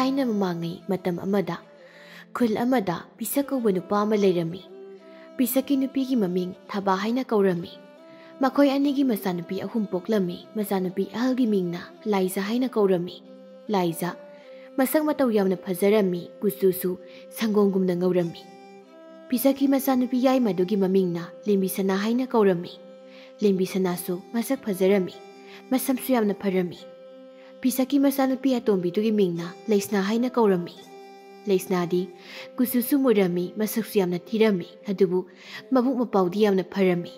ꯊꯥꯏꯅ ꯃꯃꯥꯡꯉꯩ ꯃꯇꯝ ꯑꯃꯗ ꯈꯨꯜ ꯑꯃꯗ ꯄꯤꯁꯛ ꯀꯧꯕ ꯅꯨꯄꯥ ꯑꯃ ꯂꯩꯔꯝꯃꯤ ꯄꯤꯁꯛꯀꯤ ꯅꯨꯄꯤꯒꯤ ꯃꯃꯤꯡ ꯊꯕꯥ ꯍꯥꯏꯅ ꯀꯧꯔꯝꯃꯤ ꯃꯈꯣꯏ ꯑꯅꯤꯒꯤ ꯃꯆꯥꯅꯨꯄꯤ ꯑꯍꯨꯝ ꯄꯣꯛꯂꯝꯃꯤ ꯃꯆꯥꯅꯨꯄꯤ ꯑꯍꯜꯒꯤ ꯃꯤꯡꯅ ꯂꯥꯏꯖꯥ ꯍꯥꯏꯅ ꯀꯧꯔꯝꯃꯤ ꯂꯥꯏꯖꯥ ꯃꯁꯛ ꯃꯇꯧ ꯌꯥꯝꯅ ꯐꯖꯔꯝꯃꯤ ꯀꯨꯆꯨꯁꯨ ꯁꯪꯒꯣꯝꯒꯨꯝꯅ ꯉꯧꯔꯝꯃꯤ ꯄꯤꯁꯛꯀꯤ ꯃꯆꯥꯅꯨꯄꯤ ꯌꯥꯏ ꯃꯗꯨꯒꯤ ꯃꯃꯤꯡꯅ ꯂꯦꯝꯕꯤꯁꯅꯥ ꯍꯥꯏꯅ ꯀꯧꯔꯝꯃꯤ ꯂꯦꯝꯕꯤꯁꯅꯥꯁꯨ ꯃꯁꯛ ꯐꯖꯔꯝꯃꯤ ꯃꯁꯝꯁꯨ ꯌꯥꯝꯅ ꯐꯔꯝꯃꯤ ꯐꯤꯁꯛꯀꯤ ꯃꯆꯥꯅꯨꯄꯤ ꯑꯇꯣꯝꯕꯤꯗꯨꯒꯤ ꯃꯤꯡꯅ ꯂꯩꯁꯅꯥ ꯍꯥꯏꯅ ꯀꯧꯔꯝꯃꯤ ꯂꯩꯁꯅꯥꯗꯤ ꯀꯨꯆꯨꯁꯨ ꯃꯨꯔꯝꯃꯤ ꯃꯁꯛꯁꯨ ꯌꯥꯝꯅ ꯊꯤꯔꯝꯃꯤ ꯑꯗꯨꯕꯨ ꯃꯕꯨꯛ ꯃꯄꯥꯎꯗꯤ ꯌꯥꯝꯅ ꯐꯔꯝꯃꯤ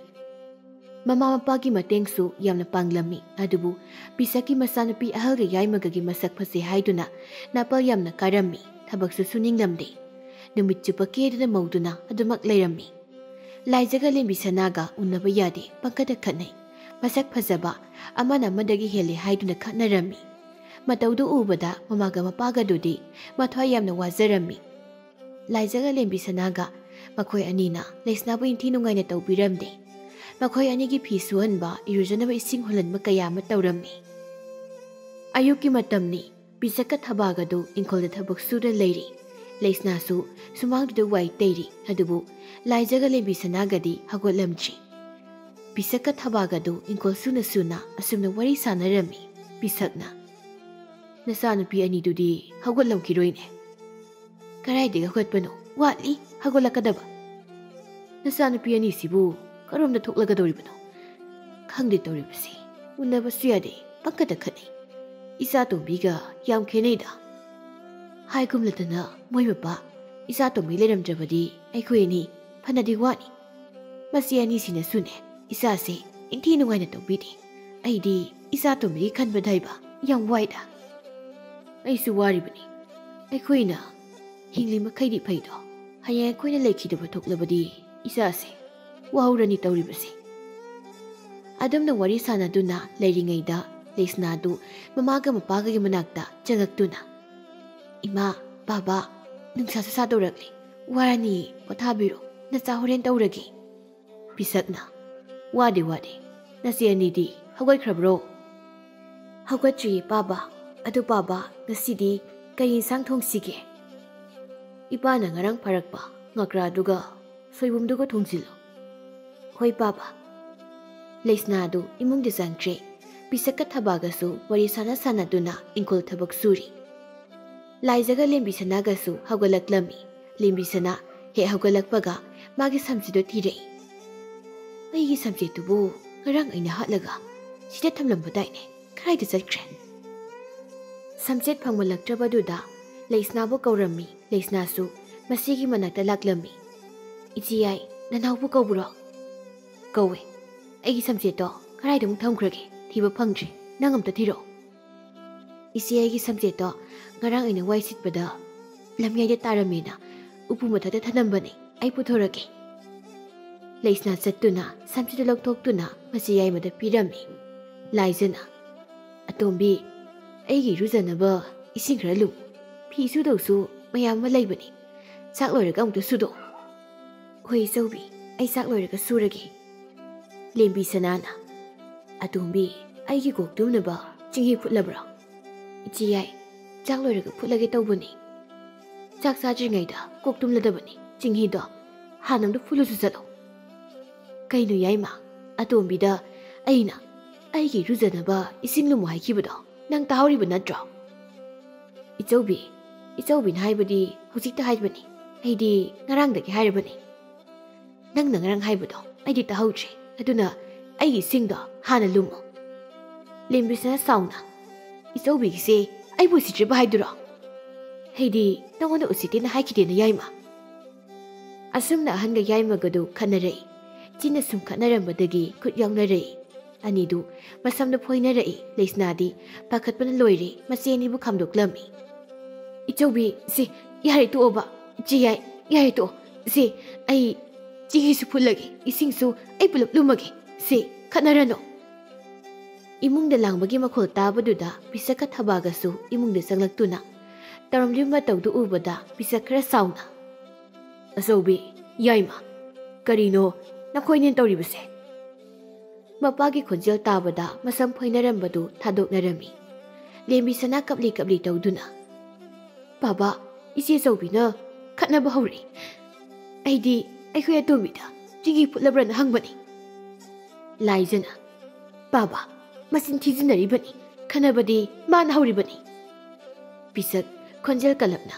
ꯃꯃꯥ ꯃꯄꯥꯒꯤ ꯃꯇꯦꯡꯁꯨ ꯌꯥꯝꯅ ꯄꯥꯡꯂꯝꯃꯤ ꯑꯗꯨꯕꯨ ꯄꯤꯁꯛꯀꯤ ꯃꯆꯥꯅꯨꯄꯤ ꯑꯍꯜꯒ ꯌꯥꯏꯃꯒꯒꯤ ꯃꯁꯛ ꯐꯖꯩ ꯍꯥꯏꯗꯨꯅ ꯅꯥꯄꯜ ꯌꯥꯝꯅ ꯀꯥꯔꯝꯃꯤ ꯊꯕꯛꯁꯨ ꯁꯨꯅꯤꯡꯂꯝꯗꯦ ꯅꯨꯃꯤꯠ ꯆꯨꯞꯄ ꯀꯦꯗꯨꯅ ꯃꯧꯗꯨꯅ ꯑꯗꯨꯃꯛ ꯂꯩꯔꯝꯃꯤ ꯂꯥꯏꯖꯒ ꯂꯦꯝꯕꯤ ꯁꯅꯥꯒ ꯎꯅꯕ ꯌꯥꯗꯦ ꯄꯪꯀꯠꯇ ꯈꯠꯅꯩ ꯃꯁꯛ ꯐꯖꯕ ꯑꯃꯅ ꯑꯃꯗꯒꯤ ꯍꯦꯜꯂꯤ ꯍꯥꯏꯗꯨꯅ ꯈꯠꯅꯔꯝꯃꯤ ꯃꯇꯧꯗꯨ ꯎꯕꯗ ꯃꯃꯥꯒ ꯃꯄꯥꯒꯗꯨꯗꯤ ꯃꯊ꯭ꯋꯥꯏ ꯌꯥꯝꯅ ꯋꯥꯖꯔꯝꯃꯤ ꯂꯥꯏꯖꯒ ꯂꯦꯝꯕꯤ ꯁꯅꯥꯒ ꯃꯈꯣꯏ ꯑꯅꯤꯅ ꯂꯩꯁꯅꯥꯕꯨ ꯏꯪꯊꯤ ꯅꯨꯡꯉꯥꯏꯅ ꯇꯧꯕꯤꯔꯝꯗꯦ ꯃꯈꯣꯏ ꯑꯅꯤꯒꯤ ꯐꯤ ꯁꯨꯍꯟꯕ ꯏꯔꯨꯖꯅꯕ ꯏꯁꯤꯡ ꯍꯣꯜꯍꯟꯕ ꯀꯌꯥ ꯑꯃ ꯇꯧꯔꯝꯃꯤ ꯑꯌꯨꯛꯀꯤ ꯃꯇꯝꯅꯤ ꯄꯤꯁꯛꯀ ꯊꯕꯥꯒꯗꯨ ꯏꯪꯈꯣꯜꯗ ꯊꯕꯛ ꯁꯨꯗ ꯂꯩꯔꯤ ꯂꯩꯁꯅꯥꯁꯨ ꯁꯨꯃꯥꯡꯗꯨꯗ ꯋꯥꯏ ꯇꯩꯔꯤ ꯑꯗꯨꯕꯨ ꯂꯥꯏꯖꯒ ꯂꯦꯝꯕꯤ ꯁꯅꯥꯒꯗꯤ ꯍꯧꯒꯠꯂꯝꯗ꯭ꯔꯤ ꯄꯤꯁꯛꯀ ꯊꯕꯥꯒꯗꯨ ꯏꯪꯈꯣꯜ ꯁꯨꯅ ꯁꯨꯅ ꯑꯁꯨꯝꯅ ꯋꯥꯔꯤ ꯁꯥꯟꯅꯔꯝꯃꯤ ꯄꯤꯁꯛꯅ ꯅꯆꯥ ꯅꯨꯄꯤ ꯑꯅꯤꯗꯨꯗꯤ ꯍꯧꯒꯠꯂꯧꯈꯤꯔꯣꯏꯅꯦ ꯀꯔꯥꯏꯗꯒꯤ ꯍꯧꯒꯠꯄꯅꯣ ꯋꯥꯠꯂꯤ ꯍꯧꯒꯠꯂꯛꯀꯗꯕ ꯅꯆꯥ ꯅꯨꯄꯤ ꯑꯅꯤꯁꯤꯕꯨ ꯀꯔꯣꯝꯗ ꯊꯣꯛꯂꯒꯗꯧꯔꯤꯕꯅꯣ ꯈꯪꯗꯦ ꯇꯧꯔꯤꯕꯁꯤ ꯎꯅꯕꯁꯨ ꯌꯥꯗꯦ ꯄꯪꯀꯗ ꯈꯠꯅꯩ ꯏꯆꯥ ꯇꯣꯝꯕꯤꯒ ꯌꯥꯝ ꯈꯦꯠꯅꯩꯗ ꯍꯥꯏꯒꯨꯝꯂꯗꯅ ꯃꯣꯏ ꯃꯄꯥ ꯏꯆꯥ ꯇꯣꯝꯕꯤ ꯂꯩꯔꯝꯗ꯭ꯔꯕꯗꯤ ꯑꯩꯈꯣꯏ ꯑꯅꯤ ꯐꯅꯗꯤ ꯋꯥꯅꯤ ꯃꯁꯤ ꯑꯅꯤꯁꯤꯅꯁꯨꯅꯦ ꯏꯆꯥꯁꯦ ꯏꯟꯊꯤ ꯅꯨꯡꯉꯥꯏꯅ ꯇꯧꯕꯤꯗꯦ ꯑꯩꯗꯤ ꯏꯆꯥ ꯇꯣꯝꯕꯤꯒꯤ ꯈꯟꯕꯗ ꯍꯩꯕ ꯌꯥꯝ ꯋꯥꯏꯗ ꯑꯩꯁꯨ ꯋꯥꯔꯤꯕꯅꯤ ꯑꯩꯈꯣꯏꯅ ꯍꯤꯡꯂꯤ ꯃꯈꯩꯗꯤ ꯐꯩꯗꯣ ꯍꯌꯦꯡ ꯑꯩꯈꯣꯏꯅ ꯂꯩꯈꯤꯗꯕ ꯊꯣꯛꯂꯕꯗꯤ ꯏꯆꯥꯁꯦ ꯋꯥꯍꯧꯔꯅꯤ ꯇꯧꯔꯤꯕꯁꯤ ꯑꯗꯨꯝꯅ ꯋꯥꯔꯤ ꯁꯥꯟꯅꯗꯨꯅ ꯂꯩꯔꯤꯉꯩꯗ ꯂꯦꯁꯅꯥꯗꯨ ꯃꯃꯥꯒ ꯃꯄꯥꯒꯒꯤ ꯃꯅꯥꯛꯇ ꯆꯪꯉꯛꯇꯨꯅ ꯏꯃꯥ ꯕꯥꯕꯥ ꯅꯨꯡꯁꯥꯁꯨ ꯁꯥꯗꯣꯔꯛꯂꯤ ꯋꯥꯔꯅꯤ ꯄꯣꯊꯥꯕꯤꯔꯣ ꯅꯆꯥ ꯍꯣꯔꯦꯟ ꯇꯧꯔꯒꯦ ꯄꯤꯁꯛꯅ ꯋꯥꯗꯦ ꯋꯥꯗꯦ ꯅꯆꯦ ꯑꯅꯤꯗꯤ ꯍꯧꯒꯠꯈ꯭ꯔꯕ꯭ꯔꯣ ꯍꯧꯒꯠꯇ꯭ꯔꯤꯌꯦ ꯕꯥꯕꯥ Adu baba, ngasidi, kayin sang thong sige. ipa na ngarang parakpa, ngagra duga, soibum duga thong zilo. hoi baba. Lesna adu imung desang tre, pisakat habagasu warisana sana duna inkol thabak suri. lai zaga Laizaga lembisana gasu hagalak lami, lembisana he hagalak baga magi samjido tirei. Aigi samjido bu, ngarang aina hatlaga, sida thamlam badai ne, karai desat kren. ꯁꯝꯆꯦꯠ ꯐꯪꯕ ꯂꯛꯇ꯭ꯔꯕꯗꯨꯗ ꯂꯩꯁꯅꯥꯕꯨ ꯀꯧꯔꯝꯃꯤ ꯂꯩꯁꯅꯥꯁꯨ ꯃꯁꯤꯒꯤ ꯃꯅꯥꯛꯇ ꯂꯥꯛꯂꯝꯃꯤ ꯏꯆꯤ ꯌꯥꯏ ꯅꯅꯥꯎꯕꯨ ꯀꯧꯕ꯭ꯔꯣ ꯀꯧꯋꯦ ꯑꯩꯒꯤ ꯁꯝꯆꯦꯠꯇꯣ ꯀꯗꯥꯏꯗ ꯑꯃꯨꯛ ꯊꯝꯈ꯭ꯔꯒꯦ ꯊꯤꯕ ꯐꯪꯗ꯭ꯔꯤ ꯅꯪ ꯑꯝꯇ ꯊꯤꯔꯛꯑꯣ ꯏꯆꯦ ꯑꯩꯒꯤ ꯁꯝꯆꯦꯠꯇꯣ ꯉꯔꯥꯡ ꯑꯩꯅ ꯋꯥꯏ ꯁꯤꯠꯄꯗ ꯂꯝꯌꯥꯏꯗ ꯇꯥꯔꯝꯃꯦꯅ ꯎꯄꯨ ꯃꯊꯛꯇ ꯊꯅꯝꯕꯅꯦ ꯑꯩ ꯄꯨꯊꯣꯔꯛꯀꯦ ꯂꯩꯁꯅꯥ ꯆꯠꯇꯨꯅ ꯁꯝꯆꯦꯠꯇꯨ ꯂꯧꯊꯣꯛꯇꯨꯅ ꯃꯁꯤ ꯌꯥꯏꯃꯗ ꯄꯤꯔꯝꯃꯤ ꯂꯥꯏꯖꯅ ꯑꯇꯣꯝꯕꯤ 哎，你住在那里吧？你是何路？你到处兜兜，没呀么来吧呢？张老爷刚刚就走动。喂，周伟，哎，张老爷刚刚走来给。梁先生哪？啊，周伟，哎，你雇的周哪吧？真会雇人吧？你这样，张老爷刚刚雇来的他有本事。张三爷，你哪一打？雇的周哪的本事？真会打。哈，我们这风俗真多。开你的牙医嘛？啊，周伟，打，哎呀，哎，你住在那里吧？你是怎么害起我了？ꯅꯪ ꯇꯥꯍꯧꯔꯤꯕ ꯅꯠꯇ꯭ꯔꯣ ꯏꯆꯧꯕꯤ ꯏꯆꯧꯕꯤꯅ ꯍꯥꯏꯕꯗꯤ ꯍꯧꯖꯤꯛꯇ ꯍꯥꯏꯕꯅꯤ ꯑꯩꯗꯤ ꯉꯔꯥꯡꯗꯒꯤ ꯍꯥꯏꯔꯕꯅꯤ ꯅꯪꯅ ꯉꯔꯥꯡ ꯍꯥꯏꯕꯗꯣ ꯑꯩꯗꯤ ꯇꯥꯍꯧꯗ꯭ꯔꯦ ꯑꯗꯨꯅ ꯑꯩꯒꯤ ꯁꯤꯡꯗꯣ ꯍꯥꯟꯅ ꯂꯨꯝꯃꯣ ꯂꯦꯝꯕꯤꯁꯅ ꯁꯥꯎꯅ ꯏꯆꯧꯕꯤꯒꯤꯁꯦ ꯑꯩꯕꯨ ꯎꯁꯤꯠꯇ꯭ꯔꯤꯕ ꯍꯥꯏꯗꯨꯔꯣ ꯑꯩꯗꯤ ꯅꯪꯉꯣꯟꯗ ꯎꯁꯤꯠꯇꯦꯅ ꯍꯥꯏꯈꯤꯗꯦꯅ ꯌꯥꯏꯃ ꯑꯁꯨꯝꯅ ꯑꯍꯟꯒ ꯌꯥꯏꯃꯒꯗꯨ ꯈꯠꯅꯔꯛꯏ ꯆꯤꯟꯅ ꯁꯨꯝ ꯈꯠꯅꯔꯝꯕꯗꯒꯤ ꯈꯨꯠ ꯌꯥꯎꯅꯔꯛꯏ anidu masam da phoi na rei leisna di pakat pan loi re ma se ni bu kham do klam mi i chou bi si yai tu oba ji yai yai tu si ai ji hi su phul lagi i sing su ai pulup lu magi si khat na ra no imung de lang bagi ma khol ta bu du da bisaka thaba ga su imung de sang lak tu na tarom lim ma tau du u ba da bisakra saung na asou bi yai ma karino na khoi nin tau ri ba se ꯃꯄꯥꯒꯤ ꯈꯣꯟꯖꯦꯜ ꯇꯥꯕꯗ ꯃꯁꯝ ꯐꯣꯏꯅꯔꯝꯕꯗꯨ ꯊꯥꯗꯣꯛꯅꯔꯝꯃꯤ ꯂꯦꯝꯕꯤ ꯁꯅꯥ ꯀꯞꯂꯤ ꯀꯞꯂꯤ ꯇꯧꯗꯨꯅ ꯕꯥꯕꯥ ꯏꯆꯦ ꯆꯧꯕꯤꯅ ꯈꯠꯅꯕ ꯍꯧꯔꯤ ꯑꯩꯗꯤ ꯑꯩꯈꯣꯏ ꯑꯇꯣꯝꯕꯤꯗ ꯆꯤꯒꯤ ꯐꯨꯠꯂꯕ꯭ꯔꯅ ꯍꯪꯕꯅꯤ ꯂꯥꯏꯖꯅ ꯕꯥꯕꯥ ꯃꯆꯤꯟ ꯊꯤꯖꯤꯟꯅꯔꯤꯕꯅꯤ ꯈꯟꯅꯕꯗꯤ ꯃꯥꯅ ꯍꯧꯔꯤꯕꯅꯤ ꯄꯤꯁꯛ ꯈꯣꯟꯖꯦꯜ ꯀꯂꯞꯅ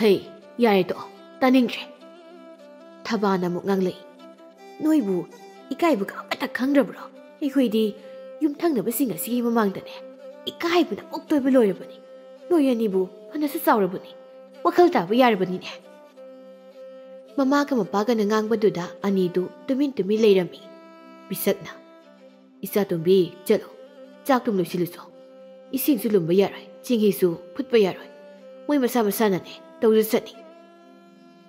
ꯍꯩ ꯌꯥꯔꯦ ꯇꯣꯛꯑꯣ ꯇꯥꯅꯤꯡꯗ꯭ꯔꯦ ꯊꯕꯥꯅ ꯑꯃꯨꯛ ꯉꯥꯡꯂꯛꯏ ꯅꯣꯏꯕꯨ ꯏꯀꯥꯏꯕꯒ ꯑꯃꯠꯇ ꯈꯪꯗ꯭ꯔꯕ꯭ꯔꯣ ꯑꯩꯈꯣꯏꯗꯤ ꯌꯨꯝꯊꯪꯅꯕꯁꯤꯡ ꯑꯁꯤꯒꯤ ꯃꯃꯥꯡꯗꯅꯦ ꯏꯀꯥꯏꯕꯅ ꯑꯣꯛꯇꯣꯏꯕ ꯂꯣꯏꯔꯕꯅꯤ ꯅꯣꯏ ꯑꯅꯤꯕꯨ ꯐꯅꯁꯨ ꯆꯥꯎꯔꯕꯅꯤ ꯋꯥꯈꯜ ꯇꯥꯕ ꯌꯥꯔꯕꯅꯤꯅꯦ ꯃꯃꯥꯒ ꯃꯄꯥꯒꯅ ꯉꯥꯡꯕꯗꯨꯗ ꯑꯅꯤꯗꯨ ꯇꯨꯃꯤꯟ ꯇꯨꯃꯤꯟ ꯂꯩꯔꯝꯃꯤ ꯄꯤꯁꯛꯅ ꯏꯆꯥꯇꯣꯝꯕꯤ ꯆꯠꯂꯣ ꯆꯥꯛꯇꯨꯝ ꯂꯣꯏꯁꯤꯜꯂꯨꯆꯣ ꯏꯁꯤꯡꯁꯨ ꯂꯨꯝꯕ ꯌꯥꯔꯣꯏ ꯆꯦꯡꯍꯤꯁꯨ ꯐꯨꯠꯄ ꯌꯥꯔꯣꯏ ꯃꯣꯏ ꯃꯁꯥ ꯃꯁꯥꯅꯅꯦ ꯇꯧꯖ ꯆꯠꯅꯤ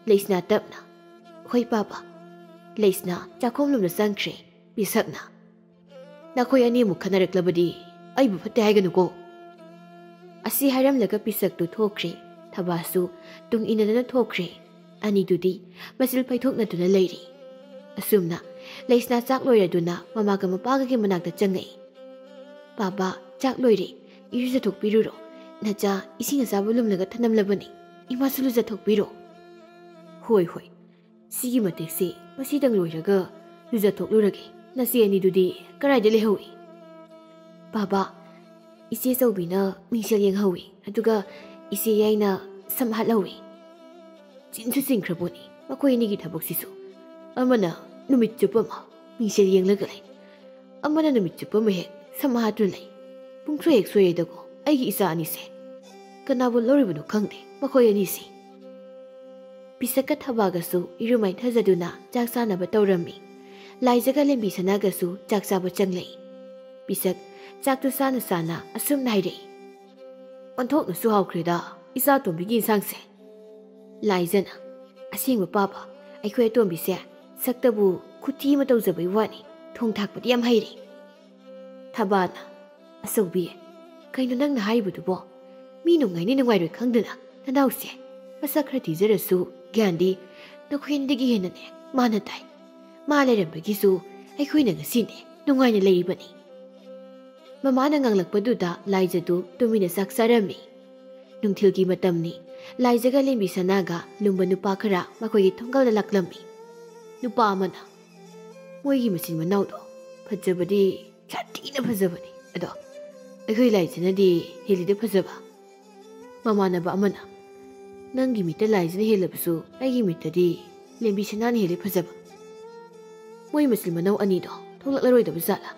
ꯂꯩꯁꯅꯥ ꯇꯞꯅ ꯍꯣꯏ ꯄꯥꯕ 레이스나 자콤롬나 상크리 미석나 나코이 아니 무카나 렉라버디 아이부 파테 하이가누고 아시 하람라가 비석도 토크리 타바수 둥이나나 토크리 아니두디 마실 파이톡나두나 레이리 아숨나 레이스나 짝 로이라두나 마마가 마빠가게 문학다 정이 바바 짝 로이리 이르자 독비루로 나자 이싱아 자불룸라가 타남라버니 이마술루자 독비로 호이호이 ꯁꯤꯒꯤ ꯃꯇꯤꯛꯁꯤ ꯃꯁꯤꯗꯪ ꯂꯣꯏꯔꯒ ꯂꯨꯖꯊꯣꯛꯂꯨꯔꯒꯦ ꯅꯆꯦ ꯑꯅꯤꯗꯨꯗꯤ ꯀꯗꯥꯏꯗ ꯂꯩꯍꯧꯏ ꯕꯥꯕꯥ ꯏꯆꯦ ꯆꯧꯕꯤꯅ ꯃꯤꯡꯁꯦꯜ ꯌꯦꯡꯍꯧꯏ ꯑꯗꯨꯒ ꯏꯆꯦ ꯌꯥꯏꯅ ꯁꯝ ꯍꯥꯠꯍꯧꯏ ꯆꯤꯟꯁꯨ ꯆꯤꯡꯈ꯭ꯔꯕꯣꯅꯤ ꯃꯈꯣꯏ ꯑꯅꯤꯒꯤ ꯊꯕꯛꯁꯤꯁꯨ ꯑꯃꯅ ꯅꯨꯃꯤꯠ ꯆꯨꯞꯄ ꯑꯃ ꯃꯤꯡꯁꯦꯜ ꯌꯦꯡꯂꯒ ꯂꯩ ꯑꯃꯅ ꯅꯨꯃꯤꯠ ꯆꯨꯞꯄ ꯑꯃ ꯍꯦꯛ ꯁꯝ ꯍꯥꯠꯇꯨꯅ ꯂꯩ ꯄꯨꯡꯁꯣꯏ ꯍꯦꯛ ꯁꯣꯏꯔꯦꯗꯀꯣ ꯑꯩꯒꯤ ꯏꯆꯥ ꯑꯅꯤꯁꯦ ꯀꯅꯥꯕꯨ ꯂꯧꯔꯤꯕꯅꯣ ꯈꯪꯗꯦ ꯃꯈꯣꯏ ꯑꯅꯤꯁꯤ ꯄꯤꯁꯛꯀ ꯊꯕꯥꯒꯁꯨ ꯏꯔꯨꯃꯥꯏ ꯊꯥꯖꯗꯨꯅ ꯆꯥꯛ ꯆꯥꯅꯕ ꯇꯧꯔꯝꯃꯤ ꯂꯥꯏꯖꯒ ꯂꯦꯝꯕꯤ ꯁꯅꯥꯒꯁꯨ ꯆꯥꯛ ꯆꯥꯕ ꯆꯪꯂꯛꯏ ꯄꯤꯁꯛ ꯆꯥꯛꯇꯨ ꯆꯥꯅ ꯆꯥꯅ ꯑꯁꯨꯝꯅ ꯍꯥꯏꯔꯛꯏ ꯑꯣꯟꯊꯣꯛꯅꯁꯨ ꯍꯥꯎꯈ꯭ꯔꯦꯗ ꯏꯆꯥ ꯇꯣꯝꯕꯤꯒꯤ ꯏꯟꯁꯥꯡꯁꯦ ꯂꯥꯏꯖꯅ ꯑꯁꯦꯡꯕ ꯄꯥꯕ ꯑꯩꯈꯣꯏ ꯑꯇꯣꯝꯕꯤꯁꯦ ꯁꯛꯇꯕꯨ ꯈꯨꯊꯤ ꯑꯃ ꯇꯧꯖꯕꯩ ꯋꯥꯅꯤ ꯊꯣꯡ ꯊꯥꯛꯄꯗꯤ ꯌꯥꯝ ꯍꯩꯔꯦ ꯊꯕꯥꯅ ꯑꯆꯧꯕꯤ ꯀꯩꯅꯣ ꯅꯪꯅ ꯍꯥꯏꯔꯤꯕꯗꯨꯕꯣ ꯃꯤ ꯅꯨꯡꯉꯥꯏꯅꯤ ꯅꯨꯡꯉꯥꯏꯔꯣꯏ ꯈꯪꯗꯅ ꯅꯅꯥꯎꯁꯦ ꯃꯁꯛ ꯈꯔ ꯊꯤꯖꯔꯁꯨ ꯒ꯭ꯌꯥꯟꯗꯤ ꯅꯈꯣꯏꯗꯒꯤ ꯍꯦꯟꯅꯅꯦ ꯃꯥꯅ ꯇꯥꯏ ꯃꯥ ꯂꯩꯔꯝꯕꯒꯤꯁꯨ ꯑꯩꯈꯣꯏꯅ ꯉꯁꯤꯅꯦ ꯅꯨꯡꯉꯥꯏꯅ ꯂꯩꯔꯤꯕꯅꯤ ꯃꯃꯥꯅ ꯉꯥꯡꯂꯛꯄꯗꯨꯗ ꯂꯥꯏꯖꯗꯨ ꯇꯨꯃꯤꯟꯅ ꯆꯥꯛ ꯆꯥꯔꯝꯃꯤ ꯅꯨꯡꯊꯤꯜꯒꯤ ꯃꯇꯝꯅꯤ ꯂꯥꯏꯖꯒ ꯂꯦꯝꯕꯤ ꯁꯅꯥꯒ ꯂꯨꯝꯕ ꯅꯨꯄꯥ ꯈꯔ ꯃꯈꯣꯏꯒꯤ ꯊꯣꯡꯒꯜꯗ ꯂꯥꯛꯂꯝꯃꯤ ꯅꯨꯄꯥ ꯑꯃꯅ ꯃꯣꯏꯒꯤ ꯃꯆꯤꯟ ꯃꯅꯥꯎꯗꯣ ꯐꯖꯕꯗꯤ ꯁꯥꯊꯤꯅ ꯐꯖꯕꯅꯤ ꯑꯗꯣ ꯑꯩꯈꯣꯏ ꯂꯥꯏꯖꯅꯗꯤ ꯍꯦꯜꯂꯤꯗ ꯐꯖꯕ ꯃꯃꯥꯟꯅꯕ ꯑꯃꯅ ꯅꯪꯒꯤ ꯃꯤꯠꯇ ꯂꯥꯏꯁꯤꯅ ꯍꯦꯜꯂꯕꯁꯨ ꯑꯩꯒꯤ ꯃꯤꯠꯇꯗꯤ ꯂꯦꯝꯕꯤ ꯁꯅꯥꯅ ꯍꯦꯜꯂꯦ ꯐꯖꯕ ꯃꯣꯏ ꯃꯆꯤꯜ ꯃꯅꯥꯎ ꯑꯅꯤꯗꯣ ꯊꯣꯛꯂꯛꯂꯔꯣꯏꯗꯕ ꯖꯥꯠꯂꯥ